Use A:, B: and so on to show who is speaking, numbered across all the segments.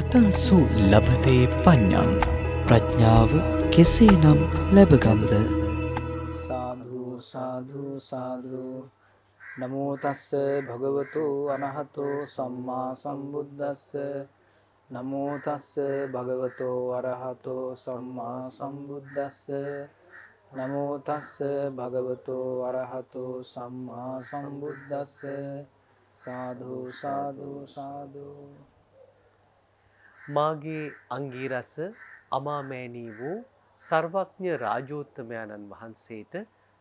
A: කතන්සු ලබතේ පඤ්ඤං. ප්‍රඥාව කෙසේනම් ලැබගම්ද?
B: සාධු සාධු සාධු නමෝ තස්ස භගවතු අරහතෝ සම්මා සම්බුද්දස්ස. නමෝ තස්ස භගවතෝ අරහතෝ සම්මා සම්බුද්දස්ස. නමෝ තස්ස භගවතෝ අරහතෝ සම්මා සම්බුද්දස්ස. සාධු සාධු සාධු
C: මාගේ අංගීරස අමාමෑණී වූ සර්වඥ රාජෝත්තමයණන් වහන්සේට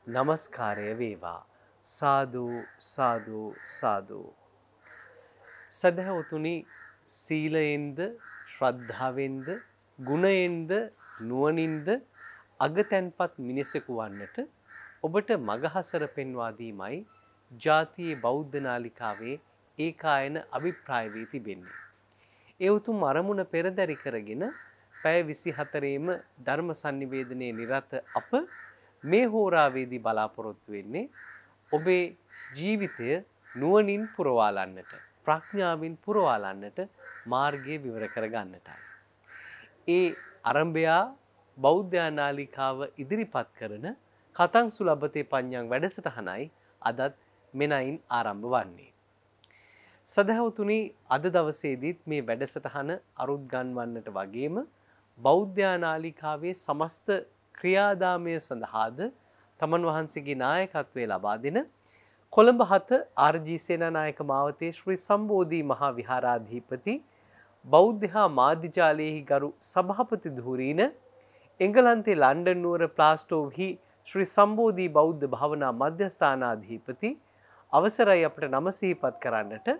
C: নমස්කාරය වේවා සාදු සාදු සාදු සදහවතුනි සීලයෙන්ද ශ්‍රද්ධාවෙන්ද ගුණයෙන්ද නුවණින්ද අගතැන්පත් මිනිසෙකු වන්නට ඔබට මගහසර පෙන්වා දීමයි ජාතියේ බෞද්ධ නාලිකාවේ ඒකායන අභිප්‍රාය වී තිබෙන්නේ. ඒ උතුම් අරමුණ පෙරදරි කරගෙන පැය 24ේම ධර්ම sannivedanaya නිරත අප මේ හෝරාවේදී බලාපොරොත්තු වෙන්නේ ඔබේ ජීවිතය නුවණින් පුරවාලන්නට ප්‍රඥාවෙන් පුරවාලන්නට මාර්ගය විවර කරගන්නටයි. ඒ අරම්භයා බෞද්ධ නාලිකාව ඉදිරිපත් කරන කතං සුලබතේ පඤ්ඤං වැඩසටහනයි අදත් මෙනයින් ආරම්භ වන්නේ. සදහවතුනි අද දවසේදීත් මේ වැඩසටහන අරුත් ගන්වන්නට වගේම බෞද්ධ නාලිකාවේ සමස්ත ක්‍රියාදාමය සඳහාද තමන් වහන්සේගේ නායකත්වය ලබා දෙන කොළඹ හත ආර්ජී සේනානායක මාවතේ ශ්‍රී සම්බෝධී මහා විහාරාධිපති බෞද්ධ හා මාධ්‍යජාලයෙහි ගරු සභාපති ධූරීන එංගලන්තේ ලන්ඩන් නුවර ප්ලාස්ටෝහි ශ්‍රී සම්බෝධී බෞද්ධ භාවනා මධ්‍යස්ථානාධිපති අවසරයි අපට නම සිහිපත් කරන්නට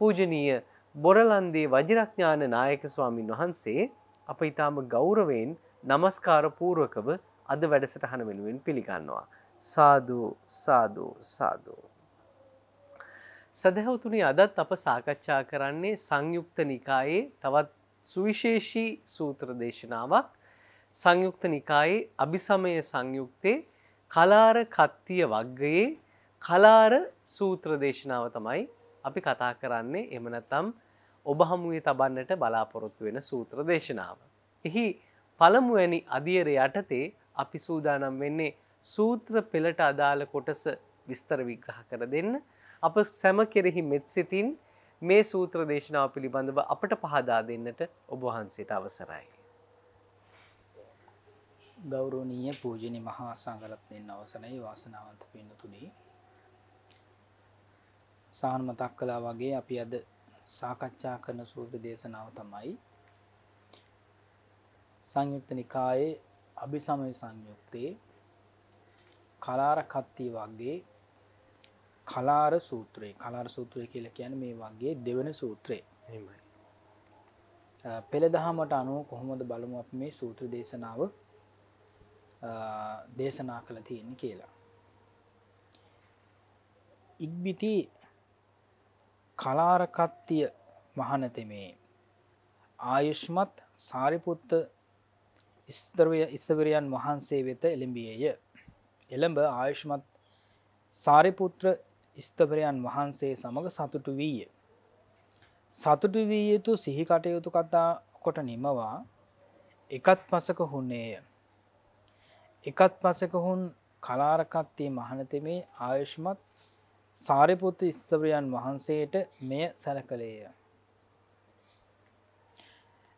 C: පූජනීය බොරලන්දේ වජිරඥාන නායක ස්වාමින් වහන්සේ අප ඊටාම ගෞරවයෙන් নমස්කාර පූර්වකව අද වැඩසටහන වෙනුවෙන් පිළිගන්නවා. සාදු සාදු සාදු. සදහවතුනි අදත් අප සාකච්ඡා කරන්නේ සංයුක්ත නිකායේ තවත් සුවිශේෂී සූත්‍ර දේශනාවක් සංයුක්ත නිකායේ අභිසමය සංයුක්තේ කලාර කත්තිය වග්ගයේ කලාර සූත්‍ර දේශනාව තමයි අපි කතා කරන්නේ එම නැත්නම් ඔබ හමුවේ තබන්නට බලාපොරොත්තු වෙන සූත්‍ර දේශනාව. එහි පළමුවැනි අදියර යටතේ අපි සූදානම් වෙන්නේ සූත්‍ර පෙළට අදාළ කොටස විස්තර විග්‍රහ කර දෙන්න. අප සැම කෙරෙහි මෙත් සිතින් මේ සූත්‍ර දේශනාව පිළිබඳව අපට පහදා දෙන්නට ඔබ වහන්සේට අවසරයි.
B: ගෞරවනීය පූජනීය මහා සංඝරත්නයන් අවසරයි වාසනාවන්ත පින්නතුනි. සාහන මතක් කළා වගේ අපි අද සාකච්ඡා කරන සූත්‍ර දේශනාව තමයි සංයුක්ත නිකායේ අභිසමය සංයුක්තයේ කලාර කත්තිය වගේ කලාර සූත්‍රයේ. කලාර සූත්‍රය කියලා කියන මේ වගේ දෙවන සූත්‍රය. පෙළ දහමට අනුව කොහොමද බලමු අප මේ සූත්‍ර දේශනාව දේශනා කළ තියෙන කියලා. ඉක්බිති කලාරකත්තිය මහනතෙමේ ආයුෂ්මත් සාරිපුත්ත ස්තරවය ස්තවරයන් වහන්සේ වෙත එළඹියය. එළඹ ආයුෂ්මත් සාරිපුත්‍ර ස්තවරයන් වහන්සේ සමඟ සතුටු වීය. සතුටු වී යුතු සිහි කටයුතු කතා කොට නිමවා එකත් පසක හුන්නේය. එකත් පසක හුන් කලාරකත්තේ මහනතෙමේ ආයුෂ්මත් සාරිපුත්ත ස්තවරයන් වහන්සේට මෙය සැලකළේය.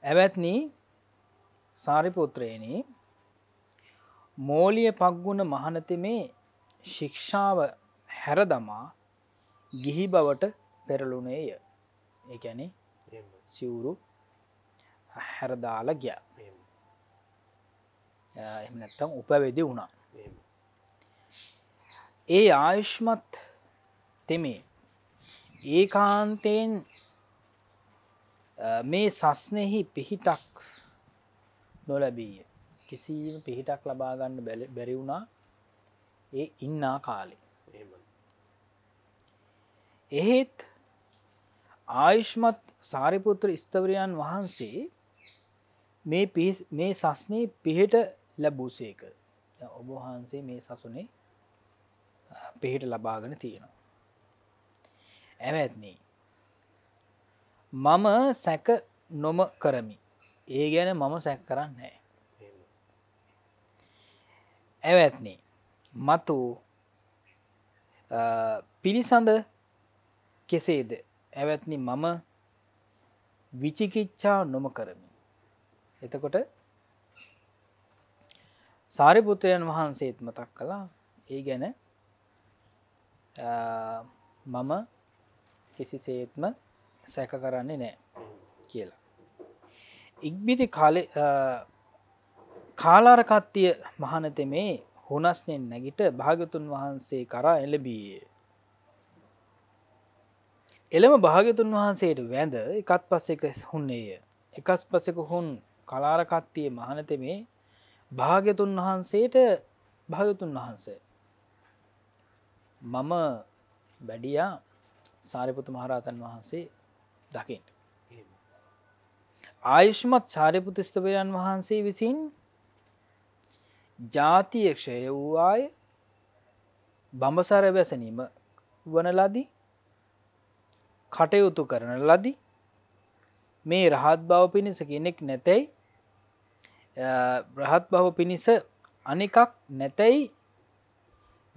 B: ඇවැත්නී සාරිපුත්‍රයනි මෝලිය පක්ගුණ මහනතෙමේ ශික්ෂාව හැරදමා ගිහි බවට පෙරලුණේය ඒැනෙ සිවුරු හැරදාල ගිය. එම නැත්තම් උපවෙදි වුණා. ඒ ආයුෂ්මත් තෙමේ. ඒකාන්තයෙන් මේ සස්නෙහි පිහිටක් නොලැබීය. කිසිීම පිහිටක් ලබාගන්න බැරි වුණා. ඒ ඉන්නා කාලේ. එහෙත් ආයුෂ්මත් සාරිපුත්‍ර ස්තවරයන් වහන්සේ මේ මේ සස්නේ පිහිට ලැබූසේක ඔබ වහන්සේ මේ සසුනේ පිහිට ලබාගෙන තියෙනවා ඇවැත්නී. මම සැක නොම කරමි. ඒ ගැන මම සැක් කරන්නේ ඇවැත්නේ. මතු පිළිසඳ කෙසේද? ඇවැත්නි මම විචිකිච්ඡා නොම කරමි. එතකොට සාරිපුත්‍රයන් වහන්සේත් මතක් කළා ඒ ගැන මම කිසිසේත්ම සැක කරන්නේ නෑ කියලා. ඉක්බිති කාලාරකත්තිය මහනතෙමේ හුනස්නෙන් නැගිට භාගතුන් වහන්සේ කරා එලබීයේ. එළම භාගතුන් වහන්සේට වැඳ එකත් පස්සෙක හුන්නේය. එකස් පසෙක හුන් කලාරකත්තිය මහනතෙමේ භාගතුන් වහන්සේට භාගතුන් වහන්සේ. මම බැඩියා සාරිපුතු මහරහතන් වහන්සේ දකිට. ආයුෂ්මත් චාරිපුත ස්ථවයන් වහන්සේ විසින් ජාතියක්ෂය වූවාය. බඹසර වැසනීම වන ලදී. කටයුතු කරන ලදී. මේ රහත් බව පිණිස කෙනෙක් නැතැයි රහත් බව පිණිස අනිකක් නැතැයි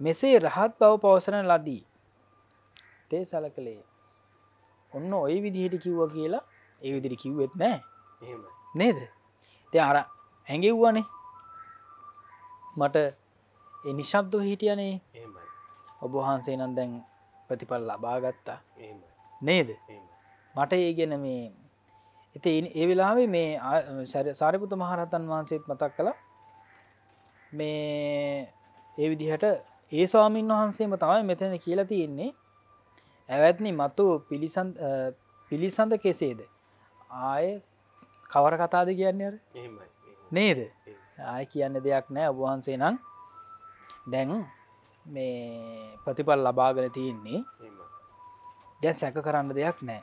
B: මෙසේ රහත් බව පවසන ලදී තේ සල කළේ ඔන්න ඔය විදිහට කිව්ව කියලා ඒ විදිරි කිව්වෙත් නෑ. නේද? තය අර හැඟෙව්වනේ. මට නිශබ්දව හිටියනේ. ඔබහන්සේ නම් දැන් ප්‍රතිපල් ලබාගත්තා නේද? මට ඒ ගැන මේ එති ඒ වෙලාවේ මේ සාරිපුත මහරහතන් වහන්සේත් මතක් කළ. මේ ඒ විදිහට ඒ ස්වාමීන් වහන්සේම තමයි මෙතන කියලා තියෙන්නේ ඇවැත්නි මතු පිළිසන් පිළිසඳ කෙසේද? ආය කවර කතාද කියන්නේ නේද? ආය කියන්න දෙයක් නෑ. ඔබහන්සේ නම් දැන් මේ ප්‍රතිපල් ලබාගෙන තියෙන්නේ දැන් සැක කරන්න දෙයක් නෑ.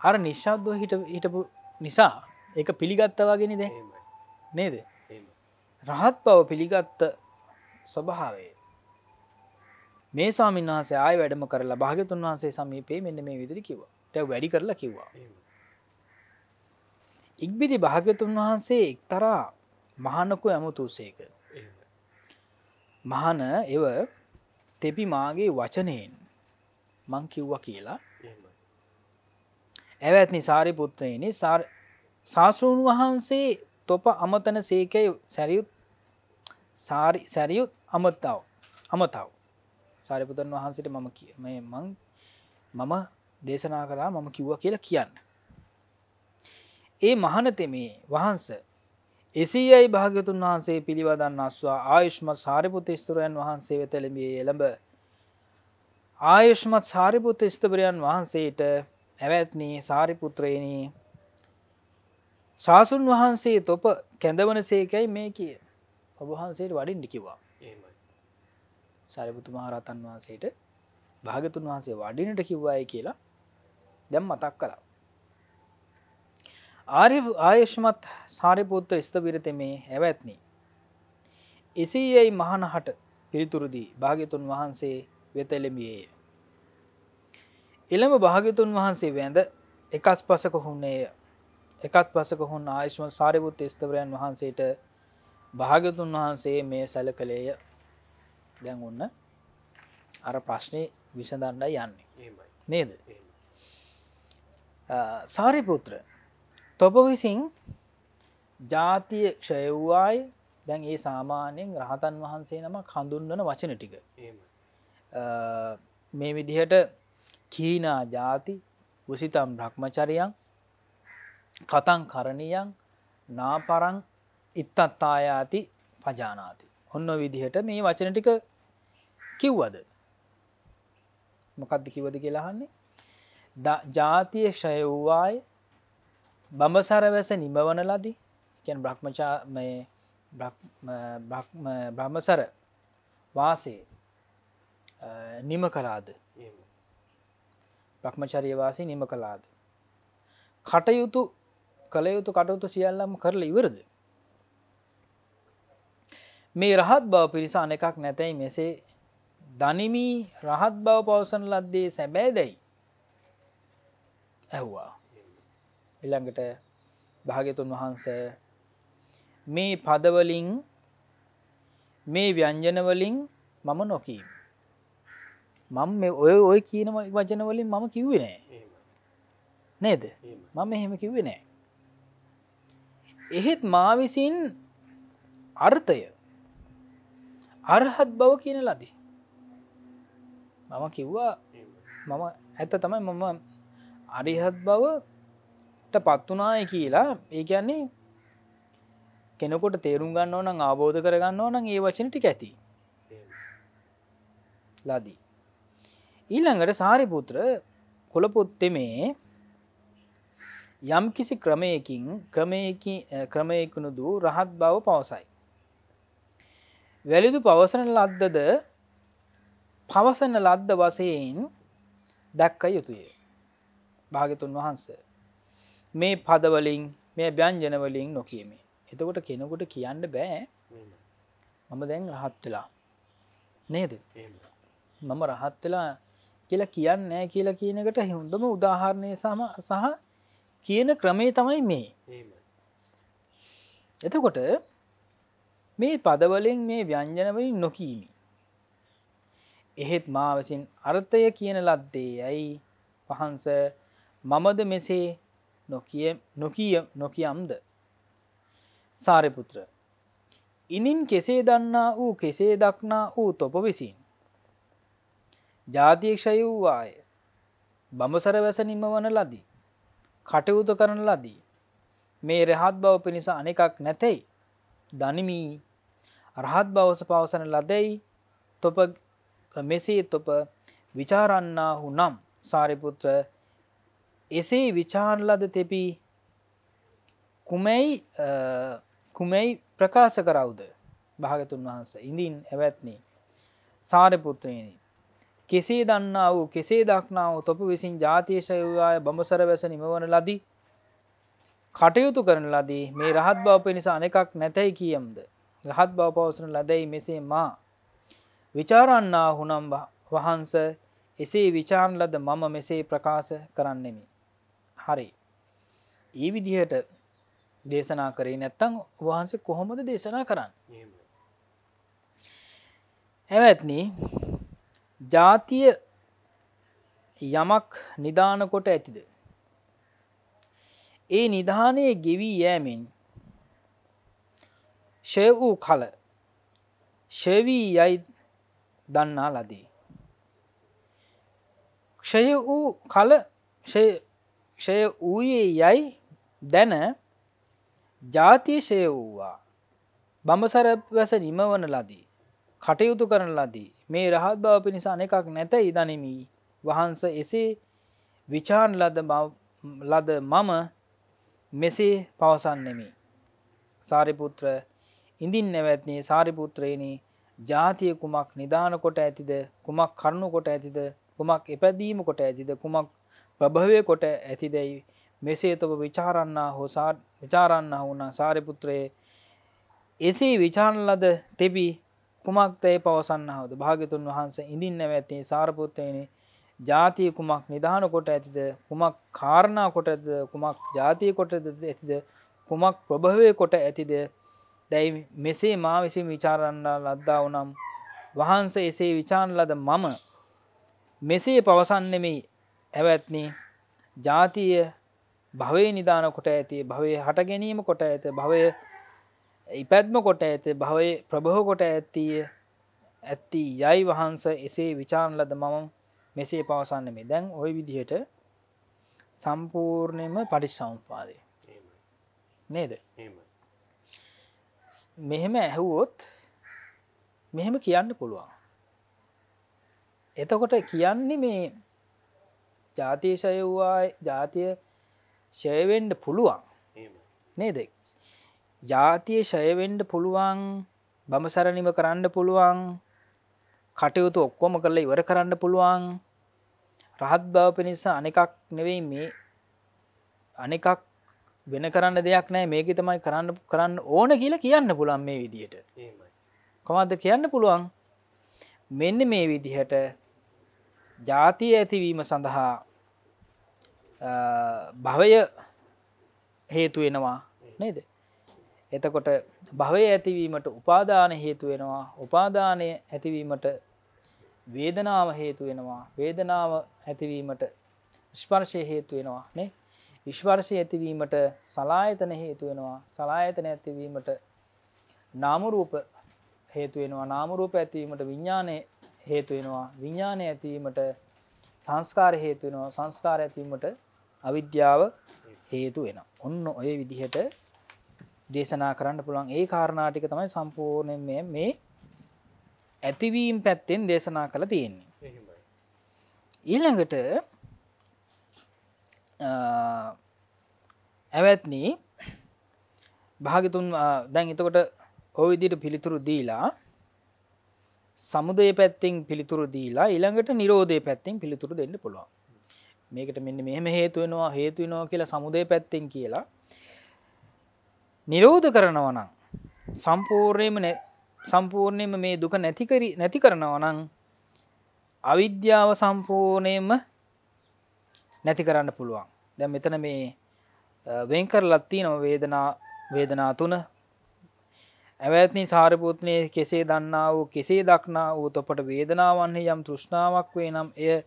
B: අර නිශ්ශබ්දව හිට හිටපු නිසා ඒක පිළිගත්තවාගෙන ද නේද? රහත් බව පිළිගත්ත ස්වභාවේ මේ ස්වාමීන් වහන්සේ ආය වැඩම කරලා භාගතුන් වහන්සේ සමීපේ මෙන්න මේ විදිරි කිව්වා. ට වැඩි කරලා කිව්වා. ඉක්බිදි භාග්‍යතුන් වහන්සේ එක්තරා මහනකු ඇමතුසේක මහන එව තෙපි මාගේ වචනයෙන් මං කිව්ව කියලා. ඇවැත්නි සාරි පුත්‍රයනි ශාසූන් වහන්සේ තොප අමතන සේකයි සැරියුත් සාරි සැරියුත් අමත්තාව අමතාව. සාරිපුතන් වහන්සට මම කිය මං මම දේශනා කරා මම කිව්ව කියලා කියන්න. ඒ මහනතෙමේ වහන්ස එසීයයි භාගතුන් වහන්සේ පිළිවදන්න අස්වා ආයුෂ්මත් සාරිපුත ස්තුරයන් වහන්සේ වෙතැලඹේ එළඹ. ආයුෂ්මත් සාරිපුත ස්තභරයන් වහන්සේට ඇවැත්නී සාරිපුත්‍රයනී. ශාසුන් වහන්සේ තොප කැඳවන සේකැයි මේ කිය ඔබහන්සේට වඩින්ඩි කිවා සාරිපුතු මහරතන් වහන්සේට භාගතුන් වහන්සේ වඩිනට කිව්වාය කියලා දැම් මතක් කලා ආර්ය ආයුෂ්මත් සාරිපුත්ත ස්ථවිරත මේ ඇවැත්නි. එසේ යැයි මහනහට පිළිතුරුදී භාගතුන් වහන්සේ වෙතෙළඹියේය. එළම භාගතුන් වහන්සේ වැඳ එකස් පසක හුන්නේය එකත් පසක හුන් ආයුෂ්ම සාරිපුත්ත ස්ථවරයන් වහන්සේට භාගතුන් වහන්සේ මේ සැල කළේය දැන් ඔන්න අර ප්‍රශ්නය විසඳන්නයි යන්නේ. නේද? සාරිපුත්‍ර තොප විසින් ජාතිය ක්ෂයව්වාය දැන් ඒ සාමාන්‍යයෙන් රහතන් වහන්සේ නම කඳුන්වන වචන ටික. මේ විදිහට කීනා ජාති උසිතම් බ්‍රහ්මචරියන් කතන් කරණියන් නාපරං ඉත්තත්තායාති පජානාති ඔන්න විදිහට මේ වචන ටික කිව්වද? මොකක්ද කිවද කියලාහන්නේ ජාතිය ක්ෂය වූවාය. බඹසර වැස නිමවන ලදී. කැන බ්‍රහ්මචා බ්‍රහ්මසර වාසේ නිම කලාද බ්‍රහ්මචරිය වාසී නිම කලාද කටයුතු කළයුතු කටයුතු සියල්ලම් කරල ඉවරද මේ රහත් බව පිරිසාන එකක් නැතැයි මෙසේ දනිමී රහත් බව පවසන ලද්දේ සැබෑ දැයි ඇහ්වා. එළඟට භාගතුන් වහන්ස මේ පදවලින් මේ ව්‍යංජනවලින් මම නොකීම. මම මේ ඔය ඔය කියන වචනවලින් මම කිව්වේ නෑ. නේද? මම එහෙම කිව්වේ නෑ. එහෙත් මා විසින් අර්ථය අරහත් බව කියන ලදි. මම කිව්වා මම ඇත්ත තමයි මම අරිහත් බවට පත්වනාය කියලා. ඒ කියන්නේ කෙනකොට තේරුම් ගන්න ඕන ආබෝධ කරගන්න ඕන ඒ වචන ටික ඇති. ලදී. ඊළඟට සාරිපුත්‍ර කොළපොත්තෙමේ යම් කිසි ක්‍රමයකින් ක්‍රමයකුණුදු රහත් බව පවසයි. වැලිදු පවසන ලද්දද පවසන ලද්ද වසයෙන් දැක්ක යුතුය. භාගතුන් වහන්ස. මේ පදවලින් මේ ව්‍යංජනවලින් නොකියමේ. එතකොට කෙනෙකුට කියන්න බෑ මම දැන් රහත් වෙලා නේද මම රහත් වෙලා කියලා කියන්න නෑ කියලා කියනකට හොඳම උදාහරණය සම සහ කියන ක්‍රමේ තමයි මේ එතකොට මේ පදවලින් මේ ව්‍යංජනවලින් නොකීමි. එහෙත් මා විසින් අර්ථය කියන ලද්දේ ඇයි? වහන්ස මමද මෙසේ නොකිය නොකිය නොකියම්ද? සාරිපුත්‍ර ඉනින් කෙසේ දන්නා වූ කෙසේ දක්නා වූ තොප විසින්? ජාතියක්ෂය වූවාය. බඹසර වැස නිම වන ලදී. කටයුතු කරන ලදී. මේ රහත් බව පිණිස අනෙකක් නැතැයි. දනිමී. රහත් බවස පවසන ලදැයි තොප මෙසේ තොප විචාරන්නාහු නම්. සාරිපුත්‍ර එසේ විචාරලද තෙපි කුමැයි කුමැයි ප්‍රකාශ කරවුද? භාගතුන් වහන්ස ඉඳින් ඇවැත්නේ. සාරපුත්‍රයනි කෙසේ දන්නා වූ කෙසේ දක්නාව තොප විසින් ජාතියශයවාය බඹසර වැස නිමවන ලදී? කටයුතු කරන ලදී. මේ රහත් බව පිණිසා අනෙකක් නැතැයි කියම්ද? රහත් බව පවසන ලදැයි මෙසේ මා විචාරන්නා හුනම් වහන්ස එසේ විචාන් ලද මම මෙසේ ප්‍රකාශ කරන්නෙමි. හරි. ඒ විදිහට දේශනා කරේ නැත්තං වහන්සේ කොහොමද දේශනා කරන්න? ඇවැත්නී ජාතිය යමක් නිධාන කොට ඇතිද? ඒ නිධානයේ ගෙවී යෑමෙන් ෂය වූ කල ෂවී යයි දන්නා ලදී. ක්ෂය වූ කල ක්ෂය වූයේ යයි දැන ජාතියශය වූවා. බඹසර වැස නිමවන ලදී. කටයුතු කරන ලදී. මේ රහත් බව පිණිසා එකක් නැත ඉදනිමී වහන්ස එසේ විචාන් ලද ලද මම මෙසේ පවසන්නෙමි. සාරිපුත්‍ර ඉඳින් නැවැත්නේ සාරිපුත්‍රයනි. ජාතිය කුමක් නිධාන කොට ඇතිද? කුමක් කරුණු කොට ඇතිද? කුමක් එපැදීම කොට ඇතිද? කුමක් ප්‍රභවය කොට ඇතිදැයි මෙසේ තොබ විචාරන්නා හෝ විචාරන්න වුණ. සාරිපුත්‍රයේ එසේ විචාන ලද තෙබි කුමක්තේ පවසන්න හවද භාගතුන් වහන්ස ඉඳින් නැවැත්තේ සාරපුත්තයනේ ජාතිය කුමක් නිධාන කොට ඇතිද? කුමක් කාරණා කොටද කුමක් ජාතිය කොටද ඇතිද? කුමක් ප්‍රභවය කොට ඇතිද? දැයි මෙසේ මා විසින් විචාරන්න ලද්දා වනම් වහන්ස එසේ විචාන් ලද මම මෙසේ පවසන්නෙමි. ඇවැත්නි ජාතිය භවය නිධාන කොට ඇති භවය හට ගැනීම කොට ඇත භවය ඉපැත්ම කොට ඇත භවය ප්‍රභහ කොට ඇත්තිය ඇත්ති යයි වහන්ස එසේ විචාන් ලද මම මෙසේ පවසන්න මේ දැන් ඔය විදිහට සම්පූර්ණයම පටිස්සම්පාදය නේද මෙහෙම ඇහුවොත් මෙහෙම කියන්න පුළුවන්. එතකොට කියන්නේ මේ ජාතියශය වූවා ජාතිය ෂයවෙන්ඩ පුළුවන්. නේද? ජාතිය ෂයවෙන්ඩ පුළුවන් බමසරණිම කරන්න පුළුවන් කටයුතු ඔක්කොම කරලා ඉවර කරන්න පුළුවන්. රහත් බව පිණිසා අනෙකක් නෙවෙයි මේ අනෙකක් වෙන කරන්න දෙයක් නෑ මේක තමයි කරන්න කරන්න ඕන කියලා කියන්න පුළන් මේ විදිහට කොමද කියන්න පුළුවන්? මෙන්න මේ විදිහට ජාතිය ඇතිවීම සඳහා භවය හේතු වෙනවා නේද? එතකොට භවය ඇතිවීමට උපාදාන හේතු වෙනවා උපාදානය ඇතිවීමට වේදනාව හේතු වෙනවා වේදනාව ඇතිවීමට ස්පර්ශය හේතු වෙනවා නේ විශ්වර්ශය ඇතිවීමට සලායතන හේතු වෙනවා. සලායතන ඇතිවීමට නාමරූප හේතු වෙනවා. නාමරූප ඇතිවීමට විඤ්ඥානය හේතු වෙනවා. විඤ්ඥානය ඇතිවීමට සංස්කාර හේතු වෙනවා. සංස්කාර ඇතිවීමට අවිද්‍යාව හේතු වෙන ඔන්න ඔය විදිහට දේශනා කරන්න පුළුවන්. ඒ කාරණාටික තමයි සම්පූර්ණයෙන් මේ මේ ඇතිවීම් පැත්තෙන් දේශනා කළ තියෙන්නේ. ඊළඟට ඇවැත්නී. භාගතුන් දැන් එතකොට ඔවිදිට පිළිතුරු දීලා සමුදය පැත්තිෙන් පිළිතුරු දීලා ඉළඟට නිරෝධය පැත්තිෙන් පිළිතුරු දෙන්න පුළුවන්. මේකට මෙන්න මෙහෙම හේතුවෙනවා හේතුවනවා කියලා සමුදය පැත්තෙන් කියලා. නිරෝධ කරනවනම් සම්පූර්ණයම සම්පූර්ණයම මේ දුක නැතිකර නැති කරනවනං අවිද්‍යාව සම්පූර්ණයම නැති කරන්න පුළුවන්. දැ මෙතන මේ වෙන්කර ලත්ති නොව වේදනා වේදනා තුන. ඇවැත්නි සාරපූත්නය කෙසේ දන්නා වූ කෙසේ දක්නා වූ තොපට වේදනාවන්නේ යම් තෘෂ්ණාවක් වේ නම් එය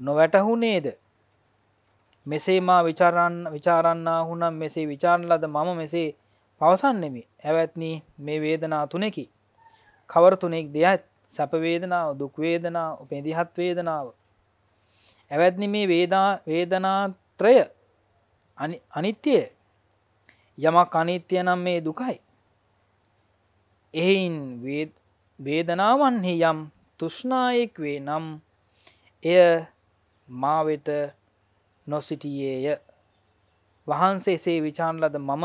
B: නොවැටහුනේද? මෙසේ මා විචාරන්න විචාරන්නා හුනම් මෙසේ විචාරණ ලද මම මෙසේ පවසන්නෙමි. ඇවැත්නී මේ වේදනා තුනෙකි. කවර තුනෙක් දෙයත්? සැපවේදනාව දුක්වේදනා උපෙදිහත් වේදනාව ඇවැත්නි මේ වේදා වේදනාත්‍රය අනිත්‍යය. යමක් අනිත්‍යය නම් මේ දුකයි. එයින් වේදනාවන්හි යම් තුෂ්නායෙක් වේ නම් එය මාවෙත නොසිටියේය. වහන්සේ එසේ විචාන් ලද මම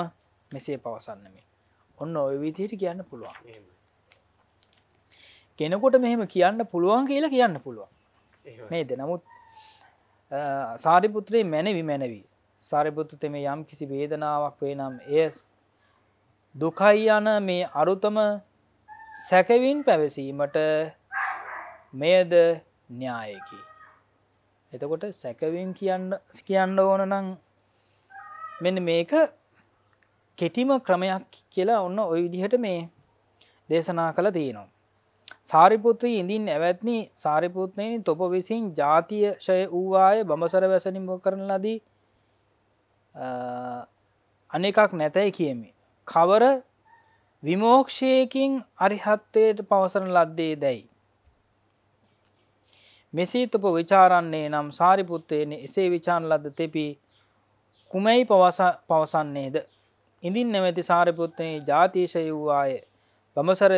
B: මෙසේ පවසන්නමි. ඔන්න ඔය විදියට කියන්න පුළුවන්. කෙනකොට මෙහෙම කියන්න පුළුවන් කියලා කියන්න පුළුවන්. නේද? නමුත් සාරිපුත්‍රයේ මැනවි මැනවී සාරිපුත්තු තෙම යම් කිසි වේදනාවක් වේ නම් එය දුකයි යන මේ අරුතම සැකවින් පැවසීමට මෙයද න්‍යායකි එතකොට සැකවින් කියන්න කියන්න ඕන නම් මෙන්න මේක කෙටිම ක්‍රමයක් කියලා ඔන්න ඔය විදිහට මේ දේශනා කළ තියෙනවා. සාරිපුත්‍රී ඉඳින් ඇවැත්නි සාරිපුත්නයෙන් තොප විසින් ජාතිය ශය වූවාය බඹසර වැසනිම කරන ලදී අනෙකක් නැතැයි කියමි. කවර විමෝක්ෂයකින් අරිහත්වයට පවසන ලද්දේ දැයි. මෙසීතප විචාරන්නේ නම් සාරිපුත්තයන එසේ විචාන් ලද තෙපි කුමැයි පවසන්නේද. ඉඳින් නැමැති සාරිපුත්තයේ ජාතිශය වූවාය බමසර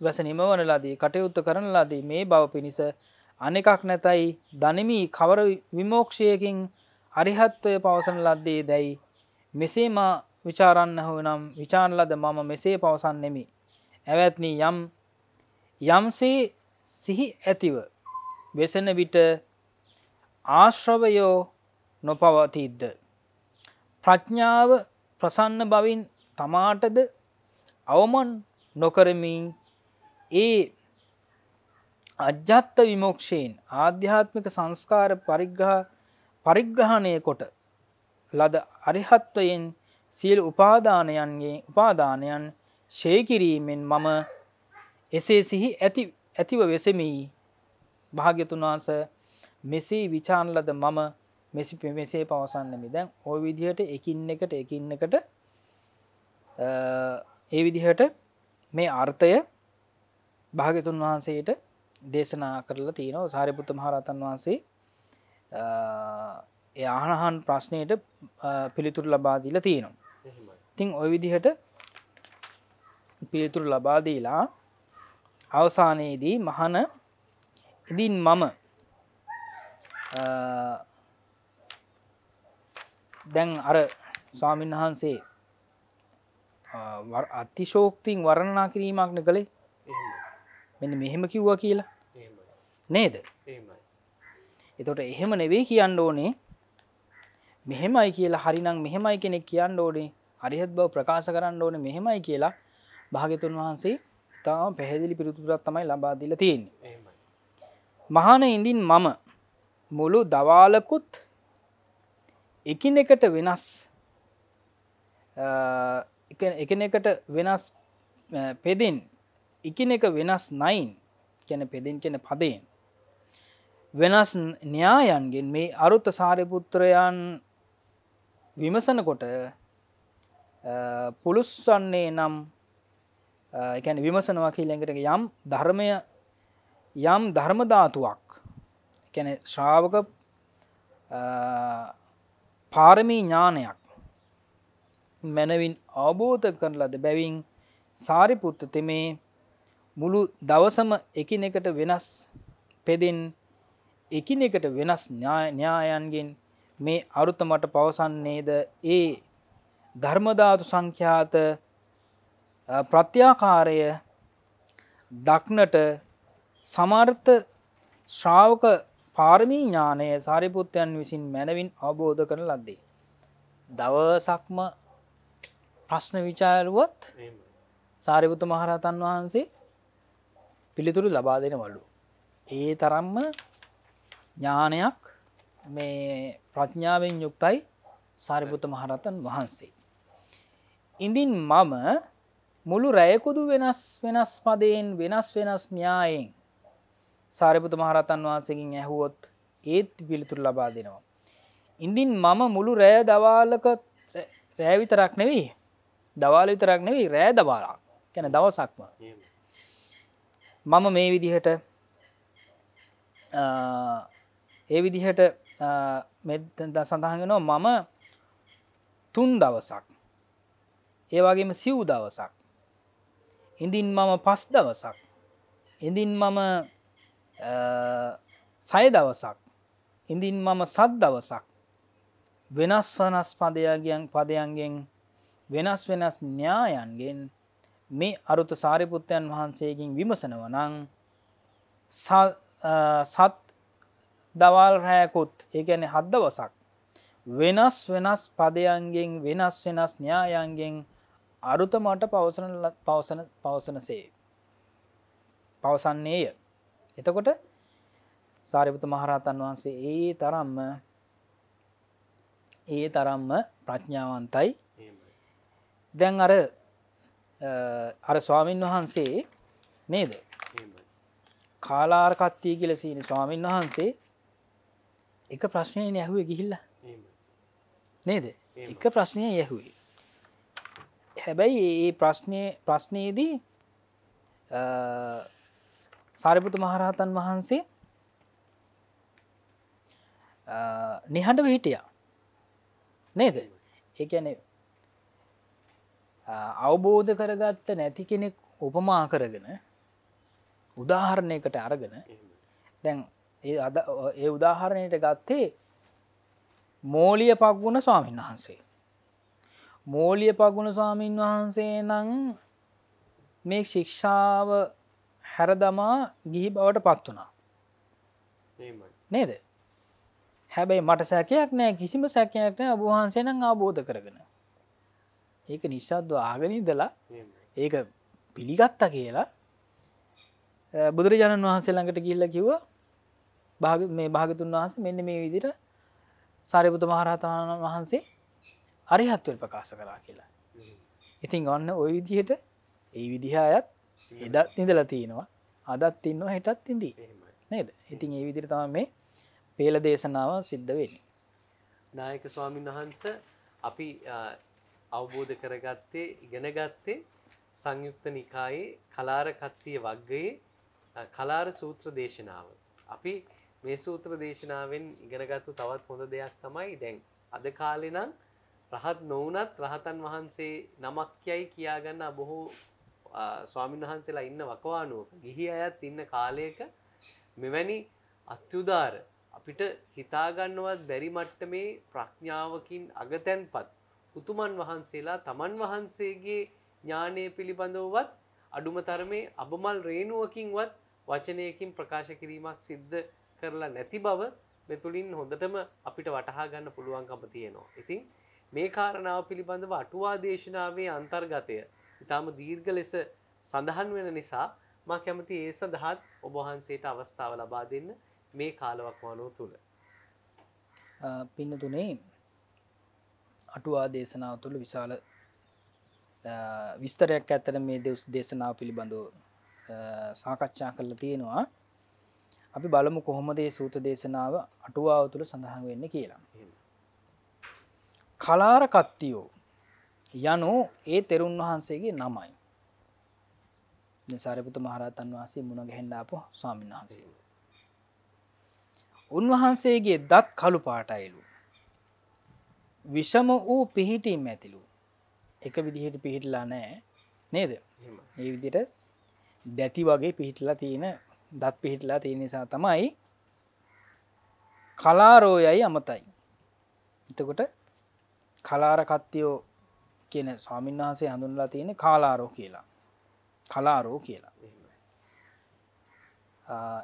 B: වැස නිමවන ලදී කටයුත්ත කරන ලදී මේ බව පිණිස අනෙකක් නැතයි දනිමී කවර විමෝක්ෂයකින් අරිහත්වය පවසන ලද්දේ දැයි මෙසේම විචාරන්න හෝ නම් විචාන් ලද මම මෙසේ පවසන්නෙමි. ඇවැත්නී යම් යම්සේ සිහි ඇතිව වෙසෙන විට ආශ්‍රවයෝ නොපවතිද්ද. ප්‍රඥාව ප්‍රසන්න බවින් තමාටද අවමන් නොකරමින් ඒ අජ්‍යත්ත විමෝක්ෂයෙන් ආධ්‍යාත්මික සංස්කාර පරිග්‍රහ පරිග්‍රහණය කොට ලද අරිහත්වයෙන් සියල් උපාදානයන්ගේ උපාදානයන් ශේකිරීමෙන් මම එසේ සිහි ඇති ඇතිව වෙසෙමී. භාග්‍යතුන් වහන්ස මෙසේ විචාන් ලද මම මෙසි මෙසේ පවසන්නමි දැන් ඔය විදිහට එකින් එකට එකින් එකට ඒ විදිහට මේ අර්ථය භාගතුන් වහන්සේට දේශනා කරලා තියෙනවා. සාරිපුත්ත මහරතන් වහන්සේ ඒ ආහනහන් ප්‍රශ්නයට පිළිතුරු ලබාදීල තියෙනවා. තිං ඔය විදිහට පිළිතුරු ලබාදීලා අවසානයේදී මහන ඉදින් මම දැන් අර ස්වාමීන් වහන්සේ අතිශෝක්තින් වරණනා කිරීමක්න කළේ? මෙ මෙහෙම කිව්වා කියලා. නේද? එතොට එහෙම නෙවේ කියන්න ඕනේ. මෙහෙමයි කියලා හරිනම් මෙහෙමයි කෙනෙක් කියන්න ඕනේ. අරිහත් බව ප්‍රකාශ කරන්න ඕන මෙහෙමයි කියලා භාගතුන් වහන්සේ තාම පැහැදිලි පිරිතුරත් තමයි ලබාදිල තියෙන්නේ. මහන ඉඳින් මම මුළු දවාලකුත් එකිනෙකට වෙනස් එකනෙකට වෙනස් පෙදින් ඉකින එක වෙනස් නයින් කැන පෙදින් කෙන පදයෙන්. වෙනස් න්‍යායන්ගෙන් මේ අරුත්ත සාරිපුත්‍රයන් විමසනකොට පුළුස්වන්නේ නම් එකැන විමසනවා කියලෙඟට යම් ධර්මය යම් ධර්මධාතුවක් කැන ශ්‍රාවක පාරමී ඥානයක් මැනවින් අවබෝධ කරන ලද බැවින් සාරිපුත්ත තෙමේ මුළු දවසම එකිනෙකට වෙනස් පෙදෙන් එකිනෙකට වෙනස් න්‍යායන්ගෙන් මේ අරුත මට පවසන්නේද ඒ ධර්මධාතු සංඛ්‍යාත ප්‍රත්‍යාකාරය දක්නට සමර්ථ ශ්‍රාවක පාරමී ඥානය සාරිපුත්තයන් විසින් මැනවින් අවබෝධ කරන ලද්දේ. දවසක්ම ප්‍රශ්න විචාරුවත් සාරිපුත්ත මහරහතන් වහන්සේ පිළිතුරු ලබා දෙන වලු. ඒ තරම්ම ඥානයක් මේ ප්‍රඥාවෙන් යුක්තයි සාරිපුත්ත මහරතන් වහන්සේ. ඉඳින් මම මුළු රැයකුදු වෙනස් වෙනස් පදයෙන් වෙනස් වෙනස් න්‍යායෙන් සාරිපුත මහරතන් වහන්සකින් ඇහුවොත් ඒත් පිළිතුරු ලබා දෙනවා. ඉඳින් මම මුළු රෑ දවාලක රෑවිතරක් නෙවී දවාල විතරක් නෙවී රෑ දවාලා කැන දවසක්ම මම මේ විදිහට ඒ විදිහට සඳහන්ගෙනවා මම තුන් දවසක් ඒවාගේම සිව් දවසක් ඉඳින් මම පස් දවසක් ඉඳින් මම සය දවසක් ඉඳින් මම සත් දවසක් වෙනස් වනස් පදයගියන් පදයන්ගෙන් වෙනස් වෙනස් න්‍යායන්ගෙන් මේ අරුත සාරිපුත්තයන් වහන්සේකින් විමසනව නං සත් දවල් රෑකුත් ඒගැන හත් දවසක් වෙනස් වෙනස් පදයන්ගෙන් වෙනස් වෙනස් න්‍යායන්ගෙන් අරුත මට පවසන පවසන පවසනසේ පවසන්නේය. එතකොට සාරිපුත මහරහතන් වහන්සේ ඒ තරම්ම ඒ තරම්ම ප්‍රඥාවන්තයි. දැන් අර අර ස්වාමීන් වහන්සේ නේද? කාලාර්කත්තිය කියල සීන ස්වාමීන් වහන්සේ එක ප්‍රශ්නය ඇහුවේ ගිහිල්ල. නේද? එක ප්‍රශ්නය යැහුවේ හැබැයි ඒ ප්‍රශ්නය ප්‍රශ්නයේදී සාරිපුතු මහරහතන් වහන්සේ නිහඬ හිටියා. නේද? ඒැන අවබෝධ කරගත්ත නැති කෙනෙක් උපමා කරගෙන උදාහරණයකට අරගෙන දැන් ඒ අද ඒ උදාහරණයට ගත්තේ මෝලිය පක්ගුණ ස්වාමීන් වහන්සේ. මෝලිය පගුණ ස්වාමීන් වහන්සේ නං මේ ශික්ෂාව හැරදමා ගිහි බවට පත් වනා නේද? හැබැයි මට සැකයක් නෑ කිසිම සැකයක් නෑ ඔබහන්සේ නම් අවබෝධ කරගෙන ඒක නිශ්ශද්ව ආගනිදලා ඒක පිළිගත්ත කියලා බුදුරජාණන් වහන්සේ ළඟට ගිල්ල කිව්ව භාග මේ භාගතුන් වහන්ස මෙන්න මේ විදිර සාරිපුත මහරහතාණන් වහන්සේ අරිහත්වල් ප්‍රකාශ කරා කියලා. ඉතින් ඔන්න ඔය විදිහට ඒ විදිහ අයත් එදත් ඉඳලා තියෙනවා අදත් ඉන්නවා හෙටත් ඉදී නේද? ඉතින් ඒ විදිර තම මේ පේල දේශනාව සිද්ධ වෙන.
C: නායක ස්වාමීන් වහන්ස අපි අවබෝධ කරගත්තේ ඉගෙනගත්තේ සංයුක්ත නිකායේ කලාර කත්තිය වග්ගයේ කලාර සූත්‍ර දේශනාව. අපි මේ සූත්‍ර දේශනාවෙන් ඉගෙනගත්තු තවත් හොඳ දෙයක් තමයි දැන් අද කාලෙනම් රහත් නොවනත් රහතන් වහන්සේ නමක් යයි කියාගන්න බොහෝ ස්වාමීන් වහන්සේලා ඉන්න වකවානුවක ගිහි අයත් ඉන්න කාලයක මෙවැනි අත්‍යුදාර අපිට හිතාගන්නවත් බැරි මට්ටමේ ප්‍රඥාවකින් අගතැන්පත් උතුමන් වහන්සේලා තමන් වහන්සේගේ ඥානය පිළිබඳවවත් අඩුම තරමේ අබමල් රේනුවකින්වත් වචනයකින් ප්‍රකාශ කිරීමක් සිද්ධ කරලා නැති බව මෙතුළින් හොඳටම අපිට වටහා ගන්න පුළුවන්කම තියෙනවා. ඉතින් මේ කාරණාව පිළිබඳව අටුවා දේශනාවේ අන්තර්ගතය ඉතාම දීර්ඝ ලෙස සඳහන් වෙන නිසා මා කැමති ඒ සඳහාත් ඔබහන්සේට අවස්ථාව ලබා දෙන්න මේ කාලවක්වානෝ තුළ
B: පින්න තුනේ අටුවා දේශනාව තුළ විශාල විස්තරයක් ඇතර මේ දෙවස් දේශනාව පිළිබඳව සාකච්ඡා කරලා තියෙනවා අපි බලමු කොහොමදේ සූත දේශනාව අටුවාව තුළ සඳහන් වෙන්න කියලා. කලාර කත්තියෝ යනු ඒ තෙරුන් වහන්සේගේ නමයි. සාරපුත මහරතන් වහන්සේ මුණ ගැහෙන්ඩාපු ස්වාමීන් වහන්සේ. උන්වහන්සේගේ දත් කළු පාටයිලු. විෂම වූ පිහිටීම් ඇතිලු. එක විදිහට පිහිටලා නෑ නේද? ඒ විදිට දැති වගේ පිහිටලා තියෙන දත් පිහිටලා තියෙන නිසා තමයි කලාරෝයයි අමතයි. එතකොට කලාර කත්තියෝ කියන ස්වාමීන් වහන්සේ හඳුන්ලා තියෙන කාලාරෝ කියලා. කලාරෝ කියලා.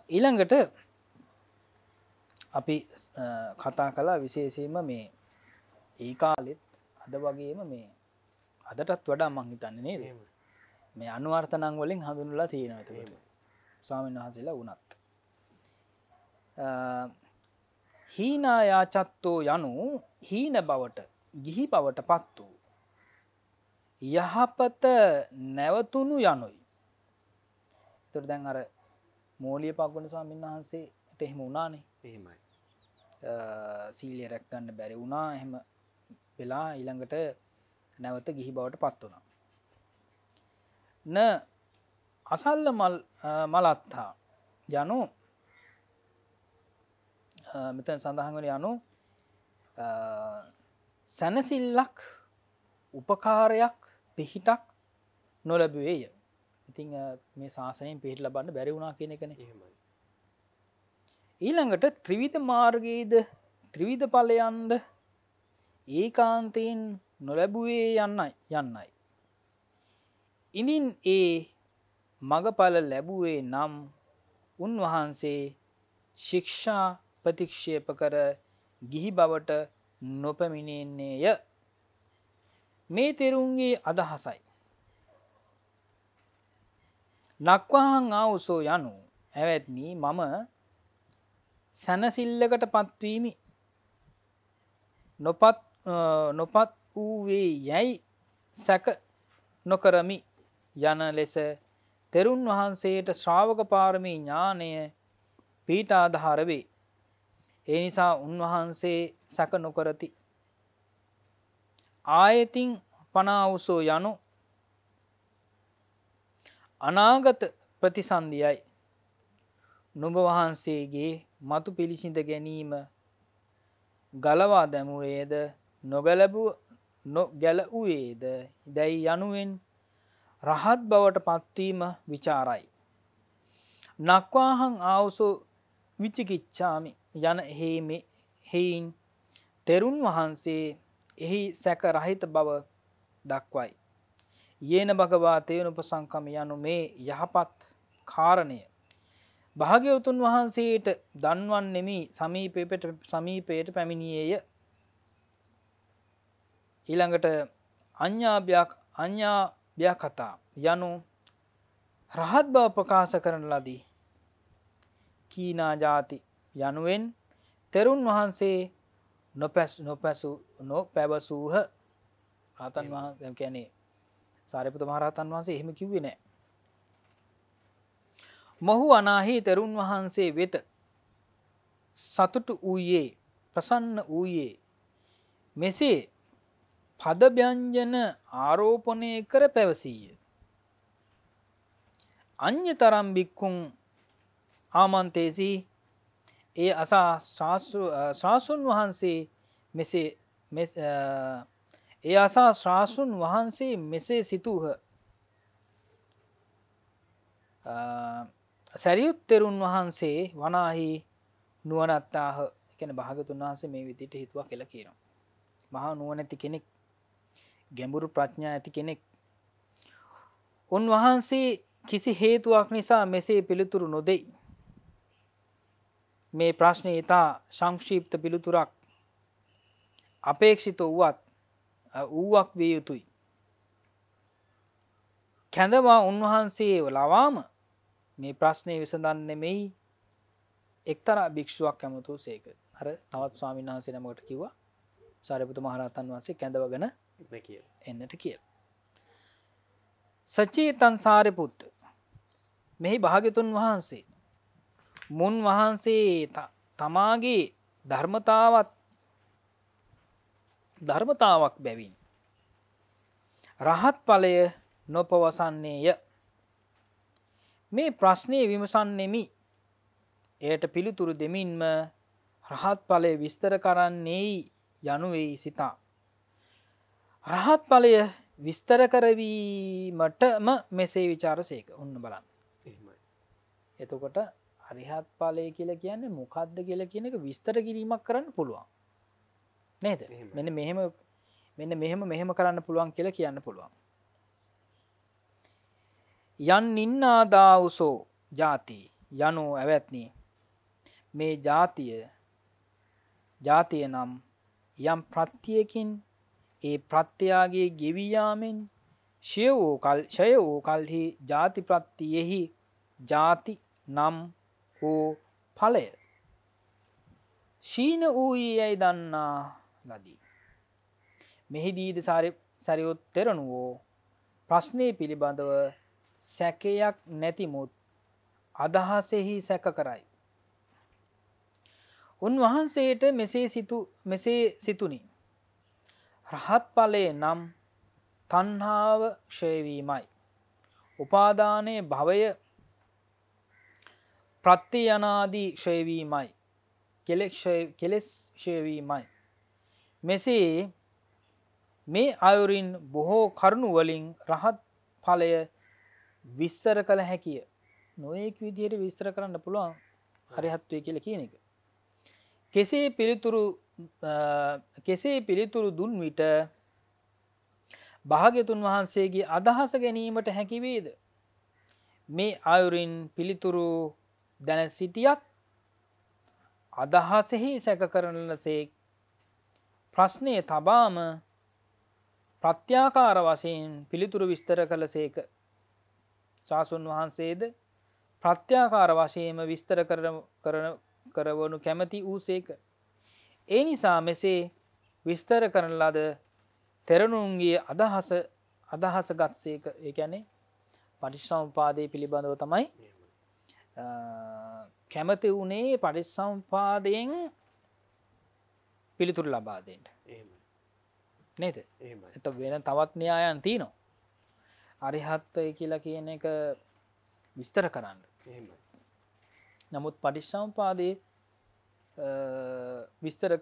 B: ඊළඟට අපි කතා කලා විශේෂීම මේ ඒ කාලෙත් අද වගේම මේ අදටත් වඩා මංහිතන්න නේද? මේ අනුවර්තනං වලින් හඳුනලා තියෙනවතකට ස්වාමීන් වහසලා වනත් හීනායාචත්තෝ යනු හීන බවට ගිහි බවට පත් වූ. යහපත නැවතුණු යනුයි. තුර දැන් අර මෝලිය පක්ගුණ ස්වාමීන් වහන්සේට එහෙම උනානේ
C: එහෙමයි.
B: සීලිය රැක්කන්න බැරි වුණා. එහෙම වෙලා ඊළඟට නැවත ගිහි බවට පත් වුණා. න අසල්ල මල් මලත්තා යනු මෙතැන් සඳහන්වන යනු සැනසිල්ලක් උපකාරයක් පිහිටක් නොලැබුවේය. ඉතිං මේ ශාසනයෙන් පිහිට ලබන්න බැරි වුණා කියන එකන. ඊළඟට ත්‍රිවිධ මාර්ගයේද ත්‍රිවිධ පලයන්ද ඒකාන්තයෙන් නොලැබුවේ යන්නයි යන්නයි. ඉනින් ඒ මගඵල ලැබුවේ නම් උන්වහන්සේ ශික්ෂා ප්‍රතික්ෂේප කර ගිහි බවට නොපැමිණෙන්නේය මේ තෙරුන්ගේ අදහසයි. නක්වාහන් ආවුසෝ යනු ඇවැත්නී මම සැනසිල්ලකට පත්වීමි නොපත් නොපත් වූවේ යැයි සැක නොකරමි යන ලෙස තෙරුන් වහන්සේට ශ්‍රාවක පාරමී ඥානය පීටාධාර වේ. ඒ නිසා උන්වහන්සේ සැක නොකරති. ආයතින් පනාවුසෝ යනු අනාගත ප්‍රතිසන්දියයි නුඹ වහන්සේගේ මතු පිළිසිඳ ගැනීම ගලවා දැමුවේද නොගැලබුව නොගැලවූයේද දැයි යනුවෙන් රහත් බවට පත්වීම විචාරයි. නක්වාහං ආවුසු විචිකිච්ඡාමි යන හේමි හෙයින් තෙරුන් වහන්සේ එහි සැක රහිත බව දක්වයි. යේන භගවා තේවන උපසංකම යනු මේ යහපත් කාරණය. භාග්‍යවතුන් වහන්සේට දන්වන් නෙමි සමීපයට සමීපයට පැමිණියේය ඊළඟට අඥ්ඥාභයක් අඥ්ඥාභ්‍යක් කතා යනු රහත් බව ප්‍රකාශ කරන ලදී. කීනා ජාති යනුවෙන් තෙරුන් වහන්සේ නොපැස් නොපැසු නො පැවසූහ රතන් වහ කැනේ සාරිපත මහරහතන් වහන්සේ එහෙම කිව්වෙ නෑ. මොහු අනාහි තෙරුන් වහන්සේ වෙත සතුටු වූයේ ප්‍රසන්න වූයේ මෙසේ පදභ්‍යංජන ආරෝපණය කර පැවසීය. අන්‍ය තරම් බික්කුන් ආමන්තේසි ඒ අසා ශාසුන් වහන්සේ මෙසේ ඒ අසා ශ්‍රාසුන් වහන්සේ මෙසේ සිතූහ සැරියුත් තෙරුන් වහන්සේ වනාහි නුවනත්තාහ එකන භාගතුන් වහන්සේ මේ විදිට හිතුව කෙල කියනවා. මහා නුවනැති කෙනෙක් ගැඹුරු ප්‍රඥා ඇති කෙනෙක්. උන්වහන්සේ කිසි හේතුවක් නිසා මෙසේ පිළිතුරු නොදෙයි. මේ ප්‍රශ්නය ඉතා සංක්ෂීප්ත පිළිතුරක් අපේක්ෂිත වුවත් වූවක් විය යුතුයි. කැඳවා උන්වහන්සේ ලවාම මේ ප්‍රශ්නය විසඳන්න නෙමෙයි එක්තර භික්ෂුවක් ඇමතු සේක හර තවත් ස්වාමීන් වහන්සේ නමට කිව්වා සාරපුත මහරහතන් වහන්සේ කැඳවගෙන එන්නට කියල. සචේතන් සාරපුත්ත මෙහි භාගතුන් වහන්සේ. මුන් වහන්සේ තමාගේ ධර්මතාවත් ධර්මතාවක් බැවින් රහත් පලය නොපවසන්නේය. මේ ප්‍රශ්නය විමසන්නෙමි. එයට පිළිතුරු දෙමින්ම රහත් පලය විස්තර කරන්නේ යනුවෙයි සිතා. රහත් පලය විස්තර කරවීමටම මෙසේ විචාරසයක ඔන්න බලන්න. එතකොට අරිහත් පාලය කියල කියන්නේ මොකක්ද කියල කියන එක විස්තර කිරීමක් කරන්න පුළුවන්. නේද මෙන්න මෙහෙම මෙන්න මෙහෙම මෙහෙම කරන්න පුළුවන් කියල කියන්න පුළුවන්. යන් ඉන්නාදාවුසෝ ජාති යනු ඇවැත්නී මේ ජාතිය ජාතිය නම් යම් ප්‍රත්තියකින් ඒ ප්‍රත්‍යයාගේ ගෙවියාමෙන් ශය වූ කල් ෂය වූ කල්හි ජාති ප්‍රත්තියෙහි ජාති නම් වූ ඵලය ශීන වූයේ යැයි දන්නා ලදී. මෙහිදීද සැරියොත් තෙරණුවෝ ප්‍රශ්නය පිළිබඳව සැකයක් නැතිමුත් අදහසෙහි සැක කරයි. උන්වහන්සේට මෙසේ සිතු මෙසේ සිතුනි. රහත් පලේ නම් තන්හාව ක්ෂයවීමයි. උපාදානය භවය ප්‍රත්ති යනාදී ක්ෂයවීමයි. කෙලෙස් ක්ෂයවීමයි. මෙසේ මේ අයුරින් බොහෝ කරුණුවලින් රහත් ඵලය විස්තර කළ හැකිය නොයෙක් විදියට විස්තර කරන්න පුළුවන් හරිහත්වය කියල කියන එක. කෙසේ පිළිතුරු කෙසේ පිළිතුරු දුන් විට භාග්‍යතුන් වහන්සේගේ අදහස ගැනීමට හැකිවේද. මේ අයුරින් පිළිතුරු දැන සිටියත් අදහසෙහි සැක කරනලසේ ප්‍රශ්නය තබාම ප්‍රත්‍යාකාර වශයෙන් පිළිතුරු විස්තර කළ සේක ශාසුන් වහන්සේද ප්‍රත්‍යාකාර වශයෙන්ම විස්තර කරවනු කැමති වූසේක. ඒ නිසා මෙසේ විස්තර කරන ලද තෙරණුන්ගේ අදහස අදහස ගත්සේක. ඒ ඇනේ පටිශ්සම්පාදය පිළිබඳව තමයි කැමති වුණේ පටිස්සම්පාදයෙන් පිළිතුරු ලබාදෙන්ට නේද? එත වෙන තවත් න්‍යායන් තියනවා. අරිහත්වය කියලා කියන එක විස්තර කරන්න. නමුත් පටිශ්සම්පාදය විස්තර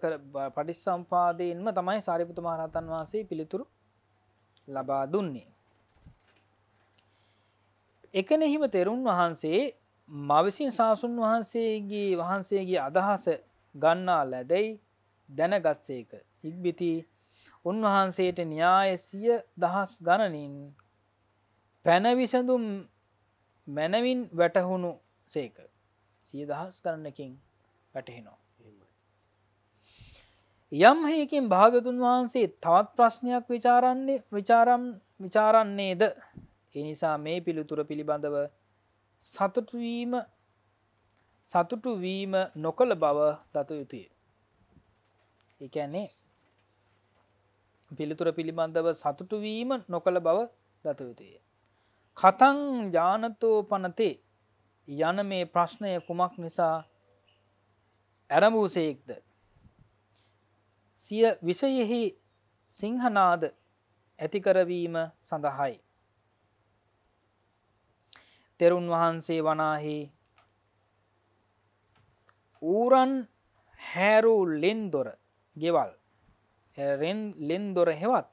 B: පටිස්සම්පාදයෙන්ම තමයි සාරිපුතු මහරතන් වහන්සේ පිළිතුරු ලබා දුන්නේ. එකනෙහිම තෙරුන් වහන්සේ මවිසින් සාසුන් වහන්සේගේ වහන්සේගේ අදහස ගන්නා ලැදැයි දැනගත්සේක ඉක්බිති උන්වහන්සේට න්‍යාය සිය දහස් ගණනින් පැනවිසඳුම් මැනවින් වැටහුණු සේක. සිය දහස් කරන්නකින් වැටහෙනවා. යම් හයකින් භාගතුන් වහන්සේ තවත් ප්‍රශ්නයක් විචාරන්නේ විචාරම් විචාරන්නේද එනිසා මේ පිළිතුර පිළිබඳව සතුටුවීම සතුටුවීම නොකළ බව දත යුතුය. එකන්නේ පිළිතුර පිළිබඳව සතුටුවීම නොකළ බව දත යුතුය. කතං ජානතෝ පනතේ යන මේ ප්‍රශ්නය කුමක් නිසා ඇරඹූසයෙක්ද. සිය විෂයෙහි සිංහනාද ඇතිකරවීම සඳහයි. තෙරුන් වහන්සේ වනාහි ඌරන් හැරූ ලෙන් දොර ගෙවල්. ලෙන් දොර හෙවත්.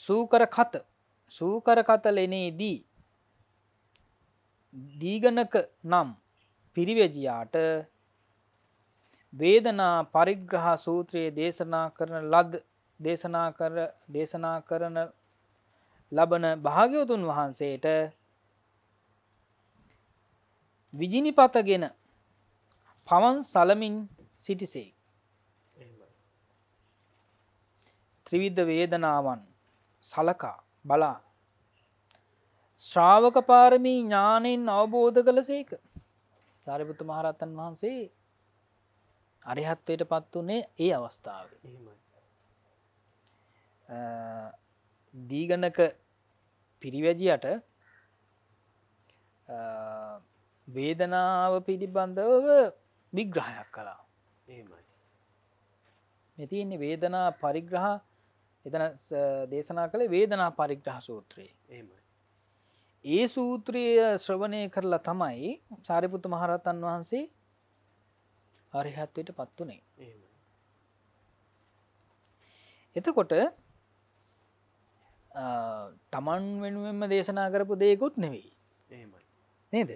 B: සූකර කත සූකර කතලෙනේදී දීගනක නම් පිරිවෙජයාට වේදනා පරිග්‍රහ සූත්‍රයේ දේශනා කරන ලද දේශනා කර දේශනා කරන ලබන භාග්‍යවතුන් වහන්සේට විජිනිපතගෙන පවන් සලමින් සිටිසේ. ත්‍රිවිද්ධ වේදනාවන් සලකා බලා ශ්‍රාවක පාරමී ඥානයෙන් අවබෝධ කළ සේක ධරිපුත්ත මහරත්තන් වහන්සේ අරිහත්වයට පත් වනේ ඒ අවස්ථාව දීගනක පිරිවැජියට වේදනාව පිළිබඳව විග්‍රහයක් කලා. මෙතින්නේ වේදනා පරිග්‍රහ එතන දේශනා කළ වේදනා පරිග්‍රහ සූත්‍රයේ. ඒ සූත්‍රය ශ්‍රවණය කරලා තමයි සාරිපුත්ත මහරහතන් වහන්සේ අරිහත්වයට පත්වනේ. එතකොට තමන් වෙනුවෙන්ම දේශනා කරපු දෙයකුත් නෙවෙයි. නේද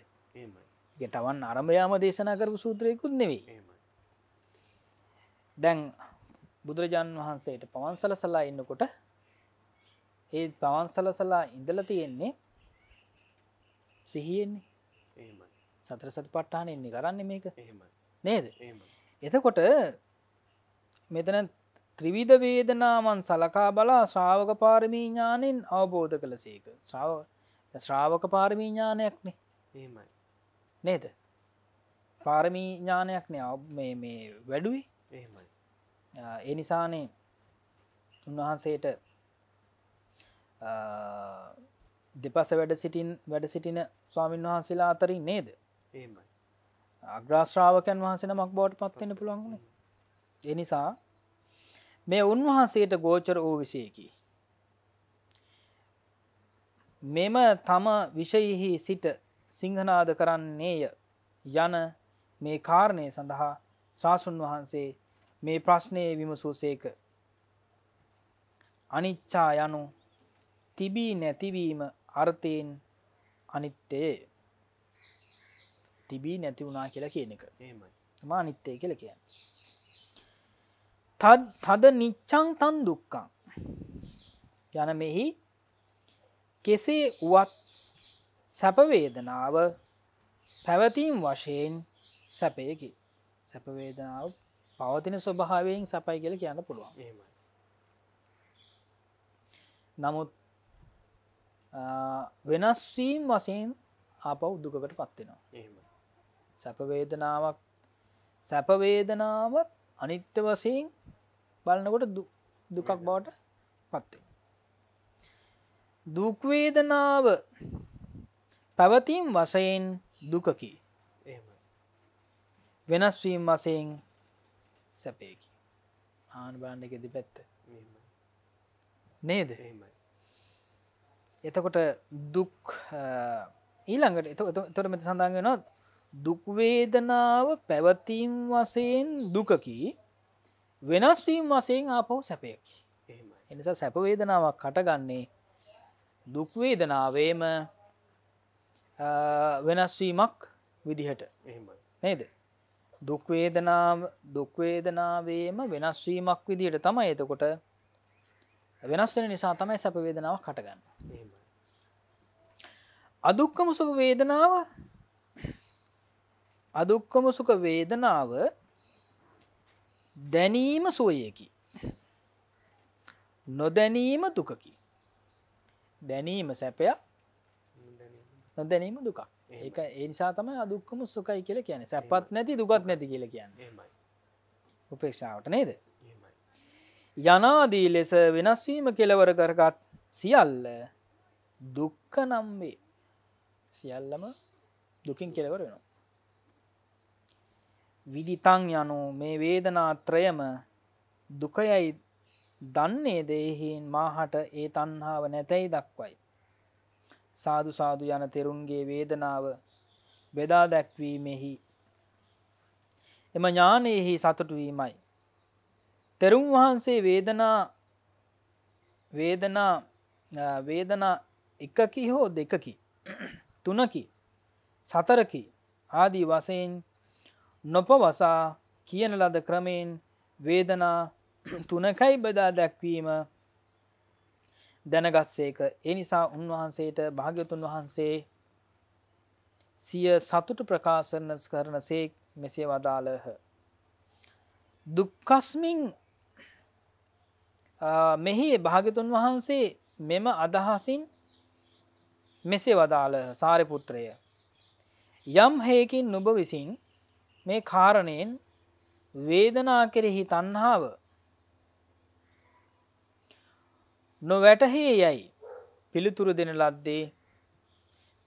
B: තවන් අරභයාම දේශනා කරපු සූත්‍රයකුත් නෙවෙයි. දැන් බුදුරජාණන් වහන්සේට පවන් සලසලා ඉන්නකොට ඒ පවන් සලසලා ඉඳල තියෙන්නේ සිහියෙන්නේ. සතර සති පට්ටාන එන්නේ කරන්න මේක
C: එහෙමයි.
B: නේද. එතකොට මෙතන ත්‍රිවිධ වේදනාමන් සලකා බලා ශ්‍රාවක පාරමී ඥානෙන් අවබෝධ කළ සේක ශ්‍රාව ශ්‍රාවක පාරමී ඥානයක්නේ
C: එහෙමයි.
B: නේද පාරමී ඥානයක්නේ අව්- මේ වැඩුවේ
C: එහෙමයි.
B: ඒ නිසානේ උන්වහන්සේට දෙපස වැඩ සිටින් වැඩ සිටින ස්වාමීන් වහන්සේලා අතරින් නේද
C: එහෙමයි.
B: අග්‍රාශ්‍රාවකයන් වහන්සෙන මක් බවට පත්වෙන පුළුවන්ගුණ එනිසා මේ උන්වහන්සේට ගෝචර වූ විසයකි මෙම තම විෂයෙහි සිට සිංහනාද කරන්නේය යන මේ කාරණය සඳහා ශාසුන් වහන්සේ මේ ප්‍රශ්නය විමසූසේක අනිච්චා යනු තිබී නැතිවීම අර්ථයෙන් අනිත්තයේ තිබී නැති වුණා කියලා කියන එක. මා නිත්තය කියල කිය තද නිච්චං තන් දුක්කං යන මෙහි කෙසේ වුවත් සැපවේදනාව පැවතීම් වශයෙන් සැපයකි සැපවේදනාව පවතින ස්වභාවයෙන් සපයි කියල කියන්න පුළුවන්. නමුත් වෙනස්වීම් වසයෙන් ආපව් දුකට පත්වෙනවා. සැපවේදනාවක් සැපවේදනාවත් අනිත්‍ය වසයෙන් බලනකොට දුකක් බවට පත්වේ. දුක්වේදනාව පැවතීම් වසයෙන් දුකකි. වෙනස්වීම් වසයෙන් සැපයකි ආන බාණ්ඩ එකෙදි පැත්ත
C: එහෙමයි.
B: නේද. එතකොට දුක් ඊළඟට තොට මෙත සඳන්ගෙන දුක්වේදනාව පැවතීම් වසයෙන් දුකකි වෙනස්වීම් වසයෙන් ආපහු සැපයකි. එනිසා සැපවේදනාවක් කටගන්නේ දුක්වේදනාවේම වෙනස්වීමක් විදිහට. නේද දුක්වේදනාව දුක්වේදනාවේම වෙනස්වීමක් විදිහට තමයි එතකොට වෙනස් වෙන නිසා තමයි සැපවේදනාවක් කටගන්න. අදුක්කම සුඛ වේදනාව අදුක්කම සුඛ වේදනාව දැනීම සුවයකි. නොදැනීම දුකකි. දැනීම සැපයක් නොදැනීම දුකක්. ඒක ඒ නිසා තමයි අදුක්කම සුකයි කියල කියන සැපත් නැති දුකත් නැති කියල කියන්න. උපේක්ෂාවට නේද. යනාදී ලෙස වෙනස්වීම කෙලවර කරගත් සියල්ල දුක්ක නම්වේ සියල්ලම දුකින් කෙලවර වෙනවා විදිතං යනු මේ වේදනාත්‍රයම දුකයයි දන්නේ දෙහින් මාහට ඒ තන්හාාව නැතැයි දක්වයි. සාදු සාදු යන තෙරුන්ගේ වේදනාව බෙදා දැක්වීමෙහි එම ඥානයෙහි සතුටුවීමයි තෙරුම් වහන්සේ වේදනා වේදනා අ, වේදනා එකකි හෝ දෙකකි? තුනකි සතරකි ආදී වසයෙන් නොපවසා කියන ලද ක්‍රමයෙන් වේදනා තුනකයි බෙදා දැක්වීම දැනගත්සේක එනිසා උන්වහන්සේට භාග්‍යතුන් වහන්සේ සිය සතුට ප්‍රකාශන කරන සේක් මෙසේ වදාළහ. දුක්කස්මින් මෙහි භාගතුන් වහන්සේ මෙම අදහසින් මෙසේ වදාළ සාරිපුත්‍රය යම් හයකින් නුබ විසින් මේ කාරණයෙන් වේදනා කෙරෙහි තන්හාාව නොවැටහේ යැයි පිළිතුරු දෙන ලද්දේ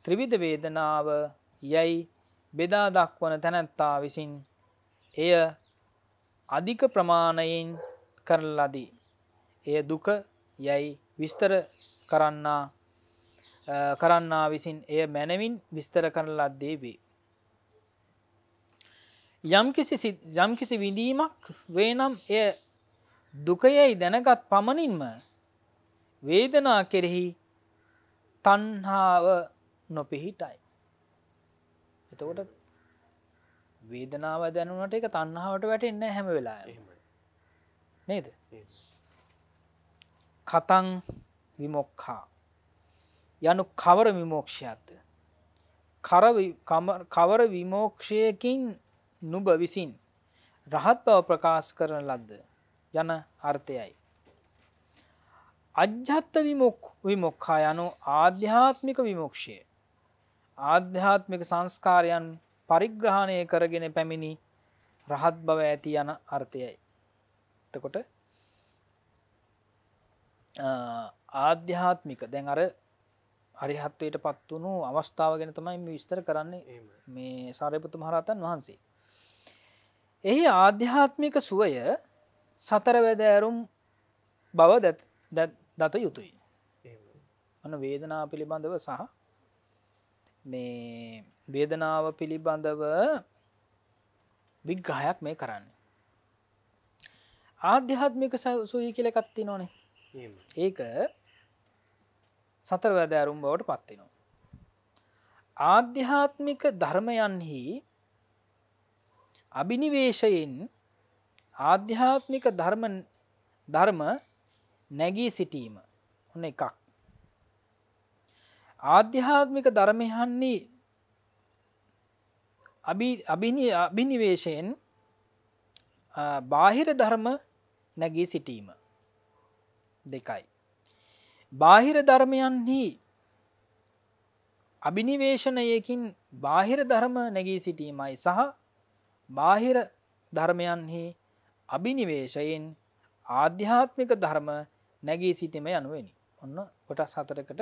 B: ත්‍රිවිධ වේදනාව යැයි බෙදා දක්වන තැනැත්තා විසින් එය අධික ප්‍රමාණයෙන් කරන ලදී. එය දුක යැයි විස්තර කරන්නා කරන්නා විසින් එය මැනවින් විස්තර කරන ලද්දේ වේ. යම්කිසි යම්කිසි විඳීමක් වේනම් එය දුකයයි දැනගත් පමණින්ම වේදනා කෙරෙහි තන්හාව නොපිහිටයි. එතකොට වේදනාව දැනුනට එක තන්නාවට වැටෙන්න හැම වෙලා නේද? කතං විමොක්හා යනු කවර විමෝක්ෂයක්ද? කවර විමෝක්ෂයකින් නුබ විසින් රහත් බව ප්‍රකාශ කරන ලද්ද යන අර්ථයයි. අජ්‍යත්ත විමොක්හා යනු ආධ්‍යාත්මික විමෝක්ෂය ආධ්‍යාත්මික සංස්කාරයන් පරිග්‍රහණය කරගෙන පැමිණි රහත් බව ඇති යන අර්ථයයි. තකොට ආධ්‍යාත්මික දැන් අර හරිහත්වයට පත් වුණු අවස්ථාව ගැන තමයි විස්තර කරන්නේ මේ සාරයපුතු මහරතන් වහන්සේ. එහි ආධ්‍යාත්මික සුවය සතර වැදෑරුම් බව දත යුතුයි. අන වේදනා පිළිබඳව සහ මේ වේදනාව පිළිබඳව විග්‍රහයක් මේ කරන්න. ආධ්‍යාත්මික සුයි කියලකත්ති නොනේ ඒක සතර වැද ඇරුම් බවට පත්වෙනවා. ආධ්‍යාත්මික ධර්මයන්හි අභිනිවේශයෙන් ආධ්‍යාත්මික ධර්ම ධර්ම නැගී සිටීම ඔන්න එකක්. ආධ්‍යාත්මික ධර්මයහන්නේ අභිනිවේශයෙන් බාහිර ධර්ම නැගී සිටීම දෙකයි. බාහිර ධර්මයන්හි අභිනිවේශනයකින් බාහිර ධර්ම නැගී සිටීමයි සහ බාහිර ධර්මයන්හි අභිනිවේශයෙන් ආධ්‍යාත්මික ධර්ම නැගී සිටීම යනුවනි ඔන්න කොටස් හතරකට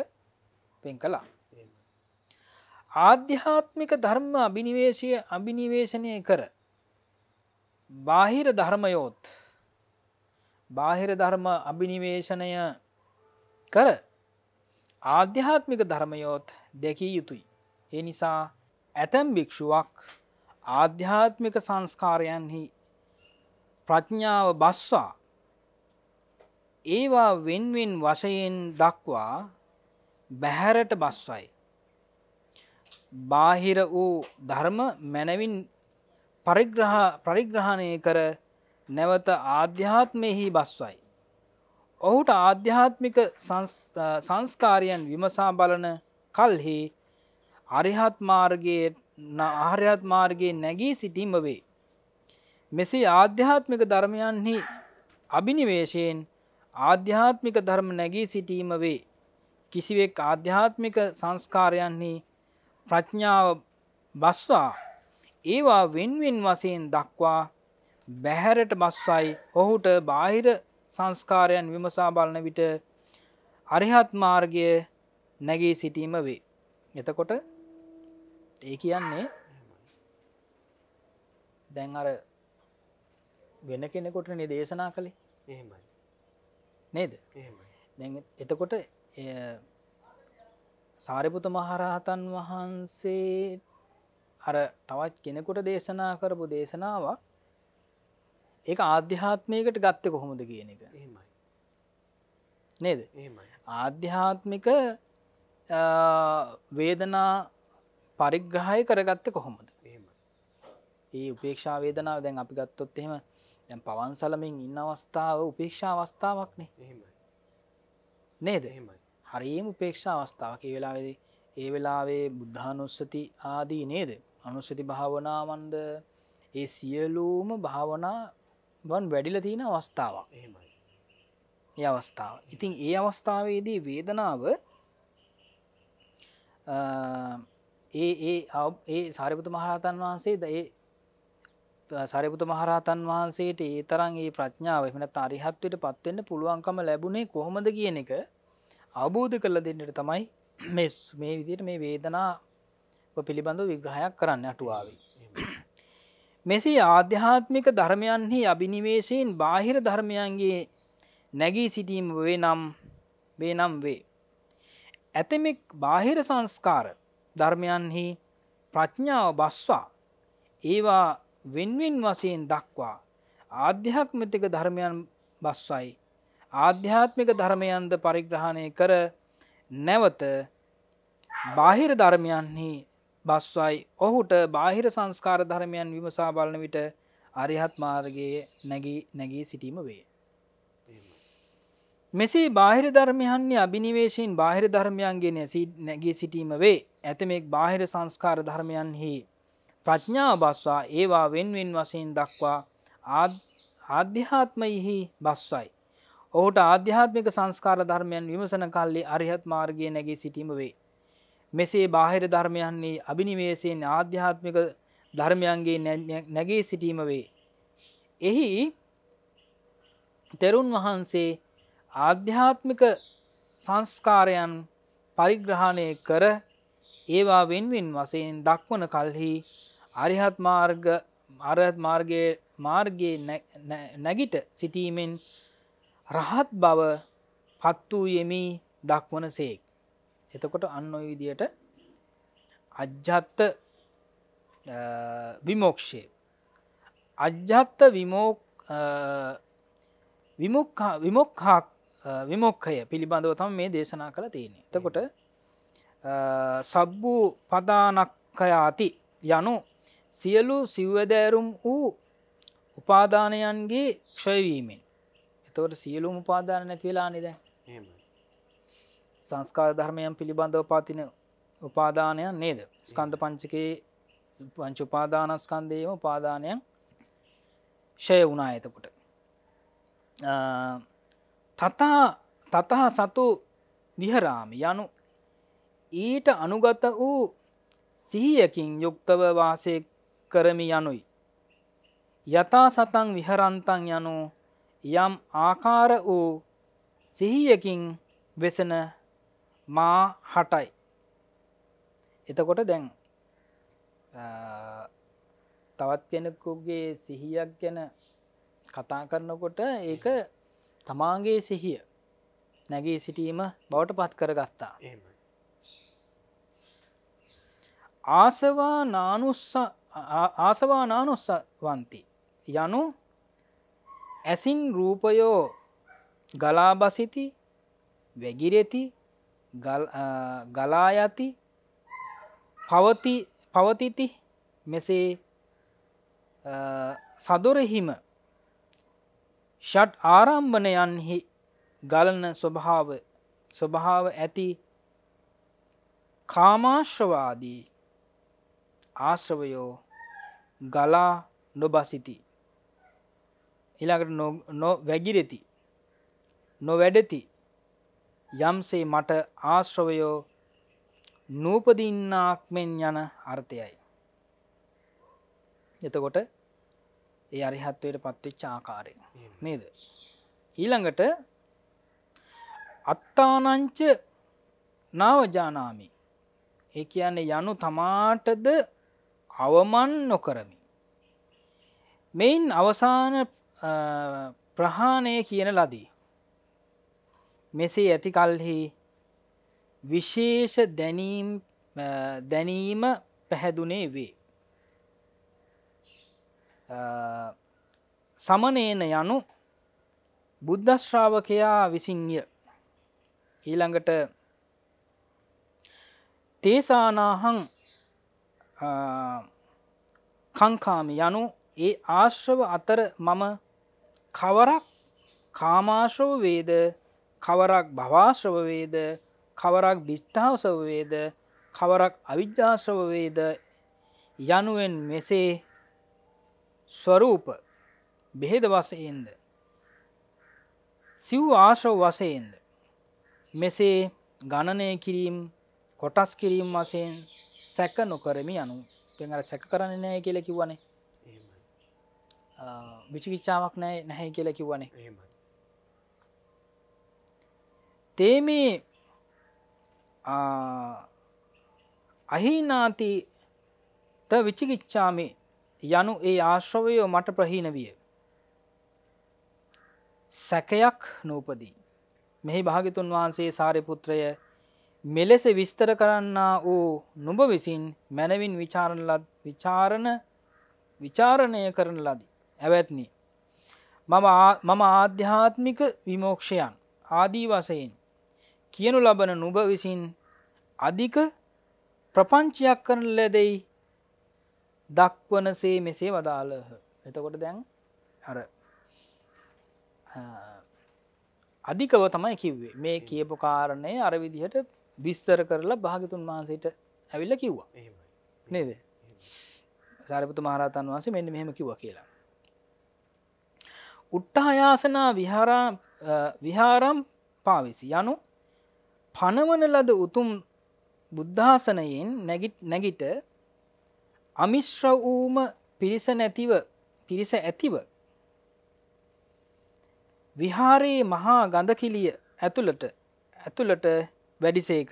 B: පෙන් කලා ආධ්‍යාත්මික ධර්ම අභිනිවේශය අභිනිවේශනය කර බාහිර ධර්මයෝත් බාහිර ධර්ම අභිනිවේශනය කර ආධ්‍යාත්මික ධර්මයෝත් දැකිය යුතුයි. ඒ නිසා ඇතැම් භික්ෂුවක් ආධ්‍යාත්මික සංස්කාරයන්හි ප්‍රඥාව බස්වා ඒවා වෙන්වෙන් වශයෙන් දක්වා බැහැරට බස්වයි. බාහිර වූ ධර්ම මැනවින් පරිග්‍රහණය කර නැවත ආධ්‍යාත්මයෙහි බස්වයි. ඔහුට ආධ්‍යාත්මික සංස්කාරයන් විමසා බලන කල්හි අරිහත් මාර්ගයේ ආර්යත් මාර්ගයේ නැගී සිටීම වේ. මෙසේ ආධ්‍යාත්මික ධර්මයන්හි අභිනිවේශයෙන් ආධ්‍යාත්මික ධර්ම නැගී සිටීම වේ. කිසිවෙක් ආධ්‍යාත්මික සංස්කාරයන්හි ප්‍රඥාව බස්වා ඒවා වෙන්වෙන් වසයෙන් දක්වා බැහැරට බස්වයි ඔහුට බාහිර සංස්කාරයන් විමසා බලන විට අරිහත් මාර්ගය නැගේ සිටීම වේ. එතකොට ඒ කියන්නේ දැන් අර වෙන කෙනෙකොට නිදේශනා කළේ? එහෙමයි. නේද? එතකොට සාරිපුත මහරහතන් වහන්සේ අර තවත් කෙනෙකුට දේශනා කරපු දේශනාවක් ඒ ආධ්‍යාත්මයකට ගත්ත කොහොමද කියන එක. නේද? ආධ්‍යාත්මික වේදනා පරිග්‍රහය කරගත්ත කොහොමද? ඒ උපේක්ෂා වේදනාව දැන් අපි ගත්තොත් එහෙම දැන් පවන්සලමින් ඉන්න අවස්ථාව උපේක්ෂා අවස්ථාවක්නේ. නේද? හරිම උපේක්ෂා අවස්ථාවක. වෙලාවෙද ඒ වෙලාවේ බුද්ධානුස්සති ආදී නේද? අනුස්සති භාවනාවන්ද ඒ සියලූම භාවනා වන් වැඩිල තියෙන අවස්ථාවක්. ඒ අවස්ථාව. ඉතින් ඒ අවස්ථාවේදී වේදනාව ඒ ඒ ඒ සාරිපුත මහරහතන් වහන්සේ ද ඒ සරිපුත මහරහතන් වහන්සේට ඒ තරන් ඒ ප්‍රඥාව එමන අරිහත්වයට පත්වෙන්න පුළුවන්කම ලැබුණේ කොහොමද කියන එක අවබෝධ කරල දෙන්නට තමයි මේ මේ විදියට මේ වේදනා පිළිබඳව විග්‍රහයක් කරන්න අටුවාවේ. මෙසේ ආධ්‍යාත්මික ධර්මයන්හි අභිනිවේශයෙන් බාහිර ධර්මයන්ගේ නැගී සිටීම වේ නම් වේ නම් වේ. ඇතමෙක් බාහිර සංස්කාර ධර්මයන්හි ප්‍රඥාව බස්වා. ඒවා වෙන්වෙන් වසයෙන් දක්වා ආධ්‍යාත්මතික ධර්මයන් බස්වයි. ආධ්‍යාත්මික ධර්මයන්ද පරිග්‍රහණය කර නැවත බාහිර ධර්මයන්හි බස්වයි. ඔහුට බාහිර සංස්කාර ධර්මයන් විමසා බලන විට අරිහත් මාර්ගයේ නැගී නැගී සිටීම වේ. මෙසේ බාහිර ධර්මයන්නේ අභිනිවේශයෙන් බාහිර ධර්මයන්ගේ නැගී සිටීම වේ. ඇතමෙක් බාහිර සංස්කාර ධර්මයන්හි ප්‍රඥාව බස්වා ඒවා වෙන්වෙන් වසයෙන් දක්වා ආධ්‍යාත්මයිහි බස්වයි. ඔහුට ආධ්‍යාත්මික සංස්කාර ධර්මයන් විමසන කල්ලි අරිහත් මාර්ගය නැගේ සිටීම වේ. මෙසේ බාහිර ධර්මයන්නේ අභිනිවේශයෙන් ආධ්‍යාත්මික ධර්මයන්ගේ නැගේ සිටීම වේ. එහි තෙරුන් වහන්සේ ආධ්‍යාත්මික සංස්කාරයන් පරිග්‍රහණය කර ඒවා වෙන්වෙන් වසයෙන් දක්වන කල්හි අරිහත් මාර්ග අරහත් මාර්ගයේ මාර්ගයේ නැගිට සිටීමෙන් රහත් බව පත් වූ යෙමි දක්වන සේක්. එතකොට අන්න ඔය විදියට අජ්ජත්ත විමෝක්ෂය. අජ්ජත්ත විමුක්හා විමුක්කය පිළිබඳව තම මේ දේශනා කළ තියෙනෙ. එතකොට සබ්බූ පදානක්කයාති යනු සියලු සිව්වදෑරුම් වූ උපාදානයන්ගේ ක්ෂයවීමෙන් එතවට සියලුම උපාදාන නැතිවෙලා නිද සංස්කාර ධර්මයන් පිළිබඳව පාතින උපාදානයන් නේද ස්කන්ධ පංචකයේ පංච උපාදානස්කන්දයම උපාදානයන් ෂය වුණා එතකොට තතා තතහ සතු විහරාම යනු ඊට අනුගත වූ සිහියකින් යුක්තව වාසය කරමි යනුයි. යතා සතන් විහරන්තන් යනු යම් ආකාර වූ සිහියකින් වෙසන මා හටයි. එතකොට දැන් තවත් කෙනෙකුගේ සිහියක් ගැන කතා කරනකොට ඒක තමාගේ සිහිය නැගේ සිටීම බවට පත් කර ගත්තා. ආසවා නානුස්ස ආසවා නානුස්ස වන්ති යනු ඇසින් රූපයෝ ගලාබසිති වැගිරෙති ගලායති පවති පවතිති මෙසේ සදොරෙහිම ෂට් ආරම්භනයන්හි ගලන ස්වභාව ස්වභාව ඇති කාමාශ්‍රවාදී ආශ්‍රවයෝ ගලා නොබසිති ඉළඟට නො වැගිරෙති නො වැඩති යම්සේ මට ආශ්‍රවයෝ නූපදින්නාක්මෙන් යන අර්ථයයි. එතකොට ඒ අරිහත්වයට පත්වෙච්ච ආකාරය නේද. ඊළඟට අත්තානංච නාවජානාමි ඒ කියන්නේ යනු තමාටද අවමන් නොකරමි. මෙයින් අවසාන ප්‍රහාණය කියන ලදී. මෙසේ ඇති කල්හි විශේෂ දැනීම පැහැදුනේ වේ. සමනේන යනු බුද්ධශ්‍රාවකයා විසින්ය ඊළඟට තේසානාහං කංකාමි යනු ඒ ආශ්‍රව අතර මම කවරක් කාමාශ්‍රව වේද? කවරක් භවාශ්‍රව වේද? කවරක් දිිෂ්ඨාවසව වේද? කවරක් අවිද්‍යාශ්‍රව වේද? යනුවෙන් මෙසේ ස්වරූප බෙහෙද වසයෙන්ද සිව් ආශ්‍රව වසයෙන්ද මෙසේ ගණනය කිරීම් කොටස් කිරීම් වසයෙන් සැක නොකරමි යනු පෙඟර සැක කරන්න නෑ කියල කිව්වනේ. විචිකිච්චාවක් නෑ නැහැ කියල කිව්වනේ. තේමේ අහිනාති ත විචිකිච්ඡාමි යනු ඒ ආශ්‍රවයෝ මට ප්‍රහීන විය. සැකයක් නූපදී. මෙහි භාගිතුන් වහන්සේ සාරිපුත්‍රය මෙලෙස විස්තර කරන්නා වූ නුඹ විසින් මැනවින් විචාරණ ලත් විචාරණ විචාරණය කරන ලදී. ඇවැත්නි. මම ආධ්‍යාත්මික විමෝක්ෂයන් ආදී වසයෙන් කියනු ලබන නුබ විසින් අධික ප්‍රපංචයක් කරන ලැදෙයි දක්වනසේ මෙසේ වදාළහ. එතකොට දැන් අර අධිකව තමයි කිව්වේ මේ කියපු කාරණය අර විදිහට විස්තර කරලා භාගතුන් වහන්සේට ඇවිල්ල කිව්වා. නේද? සාරපතු මහරතන් වහන්සේ මෙන්න මෙහෙම කිව්ව කියලා. උට්ටහයාසනා විහාරම් පාවිසි යනු පනවන ලද උතුම් බුද්ධාසනයෙන් නැගිට අමිශ්‍ර වූම පිරිස නැතිව පිරිස ඇතිව විහාරයේ මහා ගඳකිලිය ඇතුළට ඇතුළට වැඩිසේක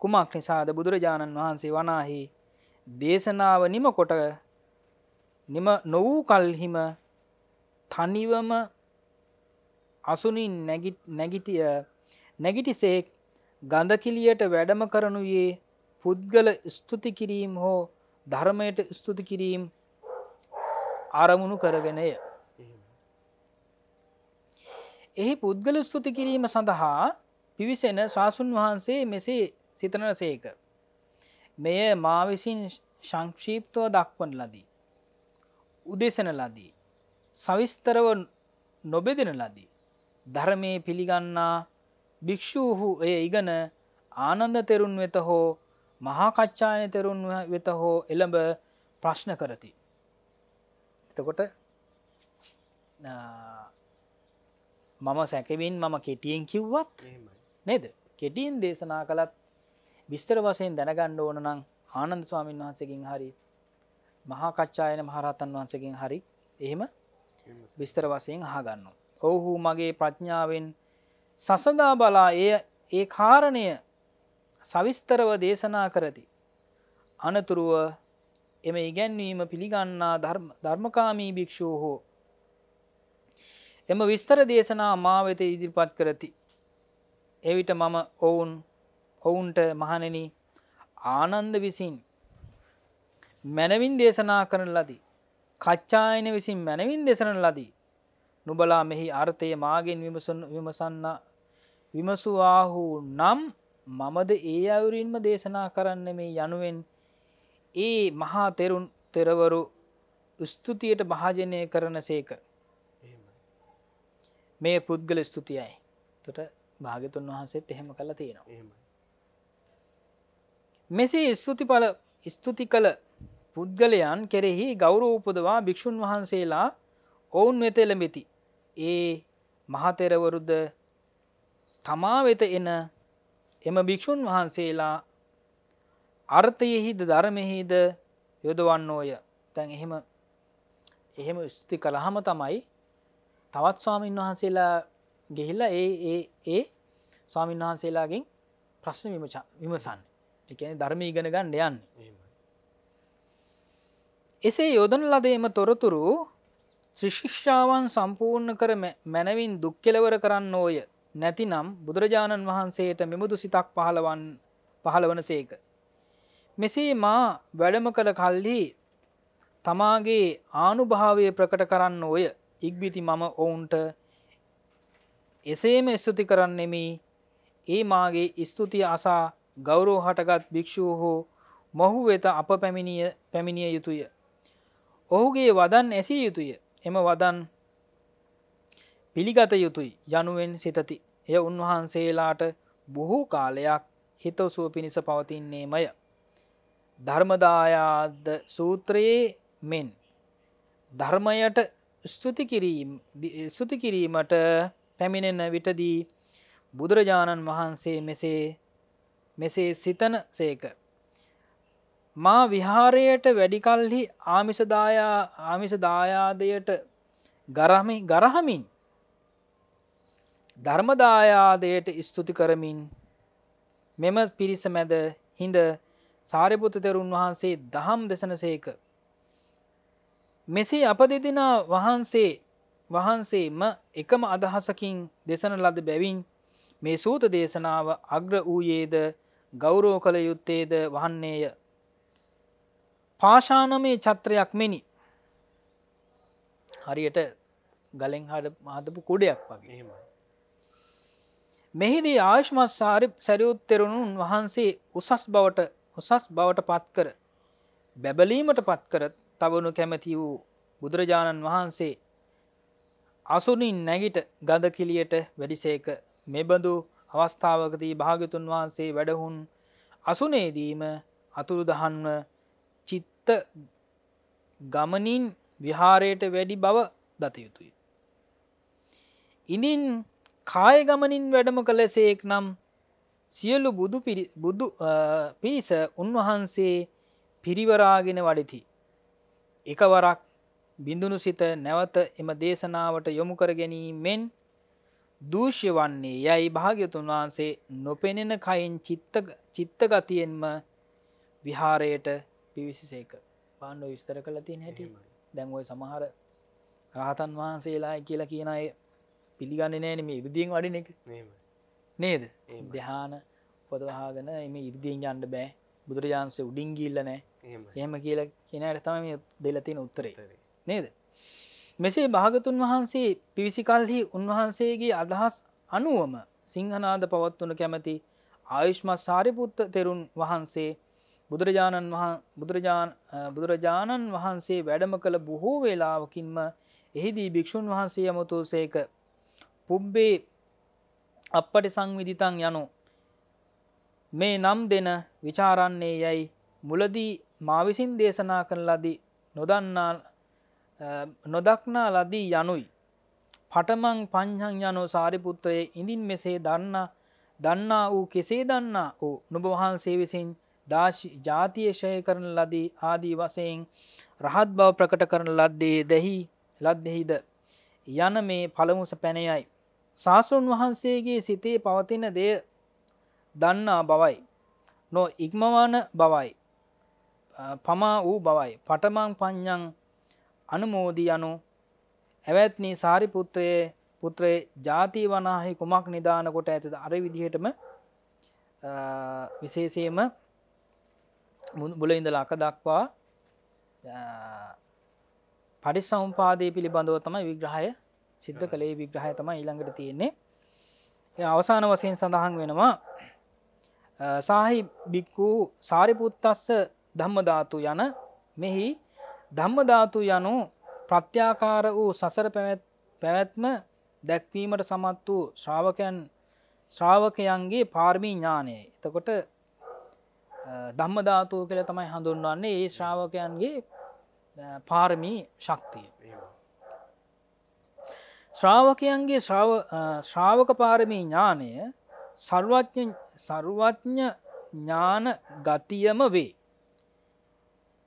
B: කුමක් නිසාද බුදුරජාණන් වහන්සේ වනාහි දේශනාව නිම කොට නිම නොවූ කල්හිම තනිවම අසුනින් නැගිටිය නැගිටිසේක් ගඳකිලියට වැඩම කරනුයේ පුද්ගල ස්තුති කිරීම් හෝ ධර්මයට ස්තුති කිරීම් අරමුණු කරගෙනය. එහි පුද්ගල ස්තුති කිරීම සඳහා පිවිසෙන ශාසුන් වහන්සේ මෙසේ සිතන සේක. මෙය මා විසින් සංක්ෂීප්තව දක්වන ලදී. උදෙසන ලදී. සවිස්තරව නොබෙදෙන ලදී. ධර්මය පිළිගන්නා භික්‍ෂූහු එය ඉගන ආනන්ද තෙරුන් වෙත හෝ මහාකච්ඡායන තෙරුන් වෙත හෝ එළඹ ප්‍රශ්න කරති. එතකොට මම සැකවින් මම කෙටියෙන් කිව්වත් නේද කෙටියෙන් දේශනා කළත් විස්තර වසයෙන් දැනගණ්ඩ ඕන නම් ආනන්ද ස්වාමීන් වහන්සකින් හරි මහාකච්ඡායන මහරහතන් වහන්සකින් හරි එහෙම විස්තර වසයෙන් අහගන්න. ඔවුහු මගේ ප්‍රඥාවෙන් සසදා බලා එය ඒ කාරණය සවිස්තරව දේශනා කරති. අනතුරුව එම ඉගැන්වීම පිළිගන්නා ධර්මකාමී භික්‍ෂූ හෝ. එම විස්තර දේශනා මා වෙත ඉදිරිපත් කරති. එවිට මම ඔවුන් ඔවුන්ට මහනෙන ආනන්ද විසින් මැනවින් දේශනා කරන ලදී. කච්චායන විසින් මැනවින් දෙසන ලදී. නුබලා මෙහි අර්ථය මාගෙන් විමසන්න විමසුවාහු නම් මමද ඒ අයුරින්ම දේශනා කරන්න මේ යනුවෙන් ඒ මහා තෙරුන් තෙරවරු ස්තුතියට භාජනය කරන සේක මේ පුද්ගල ස්තුතියයි තොට භාගතුන් වහන්සේත් එහෙම කළ තියෙනවා. මෙසේ ස්තුතිඵල ස්තුති කළ පුද්ගලයන් කෙරෙහි ගෞරෝපදවා භික්‍ෂූන් වහන්සේලා ඔවුන් වෙත එළඹෙති ඒ මහතෙරවරුද තමා වෙත එන එම භික්‍ෂූන් වහන්සේලා අර්ථයෙහිද ධර්මෙහිද යොදවන්න ඕය තැන් එහෙම එහෙම ස්තුති කළහම තමයි තවත් ස්වාමීන් වහන්සේලා ගෙහිල්ලා ඒ ඒ ඒ ස්වාමීන් වහන්සේලාගෙන් ප්‍රශ්න විමසන්න. එකන ධර්ම ඉගෙන ගණ්ඩ යන්න. එසේ යොදන ලදේම තොරතුරු ත්‍රිශික්ෂාවන් සම්පූර්ණ කර මැනවින් දුක්කෙලවර කරන්න ඕය. නැතිනම් බුදුරජාණන් වහන්සේට මෙමුදු සිතක් පහළවන් පහළවන සේක. මෙසේ මා වැඩම කළ කල්හි තමාගේ ආනුභාවය ප්‍රකට කරන්න ඔය ඉක්බිති මම ඔවුන්ට එසේම ස්තුති කරන්නෙමි ඒ මාගේ ස්තුතිය අසා ගෞරෝ හටගත් භික්‍ෂූ හෝ මොහු වෙත අප පැමිණිය පැමිණිය යුතුය. ඔහුගේ වදන් ඇසිය යුතුය එම වදන් පිළිගත යුතුයි යනුවෙන් සිතති. එය උන්වහන්සේලාට බොහෝ කාලයක් හිතවසුව පිණිස පවතින්නේමය. ධර්මදායාද සූත්‍රයේ මෙන් ධර්මයට ස්තුති කිරීමට පැමිණෙන විටදී බුදුරජාණන් වහන්සේ මෙසේ මෙසේ සිතන සේක. මා විහාරයට වැඩිකල්හි ආමිසදායා ආමිසදායාදයට ගරහමි ගරහමින් ධර්මදායාදයට ස්තුති කරමින් මෙම පිරිස මැද හිඳ සාරිපුත්ත තෙරුන් වහන්සේ දහම් දෙසන සේක. මෙසේ අප දෙදෙනා වහන්සේ වහන්සේම එකම අදහසකින් දෙසන ලද බැවින් මේ සූත දේශනාව අග්‍ර වූයේද ගෞරෝ කළ යුත්තේද වන්නේය. පාශානමේ චත්‍රයක් මෙනි හරියට ගලෙන් හට මහතපු කුඩයක් වගේ. මෙහිදී ආශ්මත් සාරි සැරියුත්තෙරුණුන් වහන්සේ උසස් බවට උසස් බවට පත්කර බැබලීමට පත්කර තවනු කැමැති වූ බුදුරජාණන් වහන්සේ අසුනින් නැගිට ගඳ කිලියට වැඩිසේක මෙබඳු අවස්ථාවකදී භාගතුන් වහන්සේ වැඩහුන් අසුනේදීම අතුරුදහන්ව චිත්ත ගමනින් විහාරයට වැඩි බව දත යුතුයි. ඉනින් කාය ගමනින් වැඩම කළසේක් නම් සියලු බුදු බුදු පිරිස උන්වහන්සේ පිරිවරාගෙන වඩිති. එකවරක් බිඳුණු සිත නැවත එම දේශනාවට යොමු කර ගැනීමෙන් දූෂ්‍ය වන්නේ යැයි භාග්‍යතුන් වහන්සේ නොපෙනෙන කයින් චිත්තගතියෙන්ම විහාරයට පිවිසිසේක. පාණ්ඩ විස්තර කළ තින් හැටි. දැන්වයි සමහර රාතන් වහන්සේලා කියලා කියන අය පිළිගන්න නෑන මේ ඉරදියෙන් වඩින එක. නේද? දෙහාන පොදවහාගෙන එම ඉර්දියෙන් යන්ඩ බෑ. බුදුරජාන්සේ උඩින් ගිල්ල නෑ එහෙම කියල කියනයට තම දෙලතින උත්තරේ නේද? මෙසේ භාගතුන් වහන්සේ පිවිසිකල්හි උන්වහන්සේගේ අදහස් අනුවම සිංහනාද පවත්වන කැමති ආයුෂ්මත් සාරිපුත්ත තෙරුන් වහන්සේ බුදුරජාණන් බුදුරජාණන් වහන්සේ වැඩම කළ බොහෝ වේලාවකින්ම එහිදී භික්‍ෂූන් වහන්සේ යමුතු සේක පුබ්බේ අපපටි සංවිධිතන් යනු. මේ නම් දෙන විචාරන්නේ යැයි මුලදී මාවිසින් දේශනා කරන ලදී නොදන්නා නොදක්නා ලදී යනුයි. පටමං පංහං යනු සාරිපුත්‍රයේ ඉඳින් මෙසේ දන්න දන්නා වූ කෙසේ දන්නා වූ නුබ වහන්සේ විසින් ජාතියශය කරන ලදී ආදී වසයෙන් රහත් බව ප්‍රකට කරන ලද්දේ දෙහි ලද්දෙහිද යන මේ පළමුස පැනයයි. ශාසුන් වහන්සේගේ සිතේ පවතින දෙය දන්නා බවයි. නො ඉක්මවාන බවයි. පමා වූ බවයි. පටමං පඥ්ඥං අනුමෝදී යනු. ඇවැත්නී සාරිපුත්‍රයේ පුත්‍රයේ ජාතිී වනාහි කුමක් නිධාන කොට ඇතද? අර විදිහටම විශේෂයම බුල ඉඳ ලක දක්වා පරිසම්පාදය පිළිබඳව තමයි විග්‍රහය සිද්ධ කළේ. විග්‍රහය තමයි ඊළඟට තියෙන්නේ. අවසාන වසයෙන් සඳහන් වෙනවා සාහි බික්කු සාරිපුත්තස්ස ධම්මධාතු යන මෙහි ධම්මධාතු යනු ප්‍රත්‍යාකාර වූ සසර පැවැත්ම දැක්වීමට සමත් වූ ශ්‍රාවකයන් ශ්‍රාවකයන්ගේ පාර්මී ඥානය එතකොට ධම්මධාතුව කළ තමයි හඳුන්වන්නේ ඒ ශ්‍රාවකයන්ගේ පාරමී ශක්තිය. ශ්‍රාවකයන්ගේ ශ්‍රාවක පාරමී ඥානය සර්වඥ සර්වඥ ඥාන ගතියම වේ.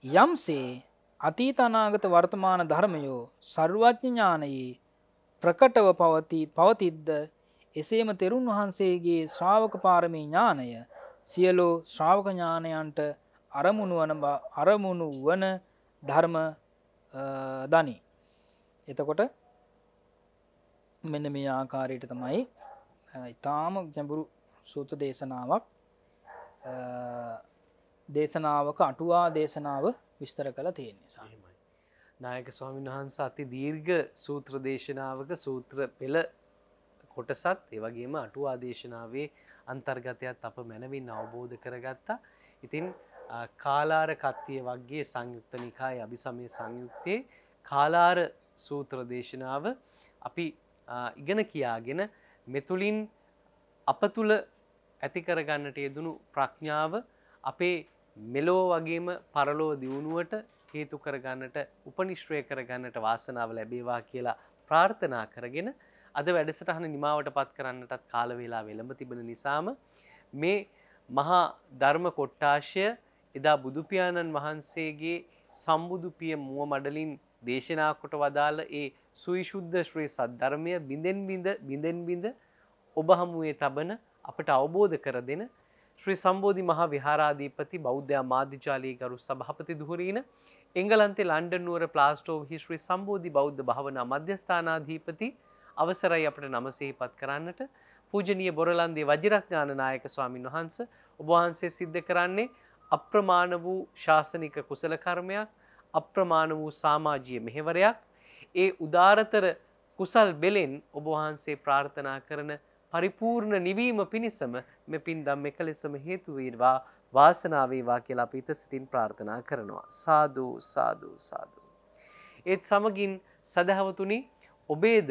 B: යම්සේ අතීතනාගත වර්තමාන ධර්මයෝ සර්වඥඥානයේ ප්‍රකටව පවති පවතිද්ද එසේම තෙරුන් වහන්සේගේ ශ්‍රාවක පාරමී ඥානය සියලෝ ශ්‍රාවකඥානයන්ට අරමුණු වන අරමුණු වන ධර්ම දනි. එතකොට මෙන්න මේ ආකාරයට තමයි ඉතාම ගැඹුරු සූත දේශනාවක් දේශනාවක අටුවා දේශනාව විස්තර කළ තියෙන්නේ සාහිමයි.
C: නායක ස්වාමීන් වහන්ස අති දීර්ඝ සූත්‍ර දේශනාවක සූත්‍ර පෙළ කොටසත් ඒවගේම අටුවා දේශනාවේ අන්තර්ගතයත් අප මැනවින් අවබෝධ කරගත්තා. ඉතින් කාලාර කත්තිය වගේ සංයුක්ත නිකාය අභිසමය සංයුක්තයේ කාලාර සූත්‍ර දේශනාව අපි ඉගෙන කියාගෙන මෙතුළින් අප තුළ ඇතිකරගන්නට යෙදුණු ප්‍රඥාව අපේ මෙලෝ වගේම පරලෝ දියුණුවට හේතු කරගන්නට උපනිශ්්‍රය කරගන්නට වාසනාව ලැබේවා කියලා ප්‍රාර්ථනා කරගෙන අද වැඩසටහන නිමාවට පත් කරන්නටත් කාලවෙලා වෙළඹ තිබෙන නිසාම මේ මහා ධර්ම කොට්ටාශය එදා බුදුපාණන් වහන්සේගේ සම්බුදුපිය මුව මඩලින් දේශනා කොට වදාළ ඒ සුවිශුද්ධ ශ්‍රී සද්ධර්මය බිඳෙන් බිඳ බිඳෙන් බිඳ ඔබ හමුවේ තබන අපට අවබෝධ කර දෙන ශ්‍රී සම්බෝධි මහා විහාරාධීපති බෞද්ධ මාධ්‍යජාලයේ ගරු සභාපති දුහරීන එංගලන්තේ ලන්ඩන් නුවර ප්ලාස්ටෝවහි ශ්‍රී සම්බෝධි බෞද්ධ භාවනා මධ්‍යස්ථානාධීපති අවසරයි අපට නම සිහිපත් කරන්නට පූජනීය බොරලන්දේ වජිරඥාන නායක ස්වාමින් වහන්ස ඔබ වහන්සේ සිද්ධ කරන්නේ අප්‍රමාණ වූ ශාසනික කුසල කර්මයක් අප්‍රමාණ වූ සමාජීය මෙහෙවරයක්. ඒ උදාරතර කුසල් බෙලෙන් ඔබ වහන්සේ ප්‍රාර්ථනා කරන පරිපූර්ණ නිවීම පිණිසම මෙපින් දම් එක ලෙසම හේතු වේවා වාසනාව වේවා කියලා අපි සිතින් ප්‍රාර්ථනා කරනවා සාදු සාදු සාදු ඒත් සමගින් සදහවතුනි ඔබේද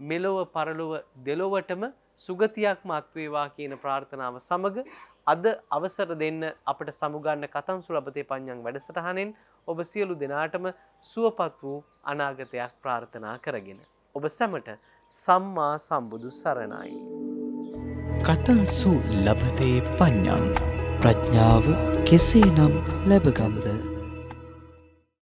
C: මෙලොව පරලොව දෙලොවටම සුගතියක්ම අත්වේවා කියන ප්‍රාර්ථනාව සමග අද අවසර දෙන්න අපට සමුගන්න කතන් සුලබතේ පඤ්ඤං වැඩසටහනෙන් ඔබ සියලු දෙනාටම සුවපත් වූ අනාගතයක් ප්‍රාර්ථනා කරගෙන ඔබ සැමට සම්මා සම්බුදු සරණයි.
A: කතන්සු ලබතේ පඤ්ඤං. ප්‍රඥාව කෙසේනම් ලැබගම්ද?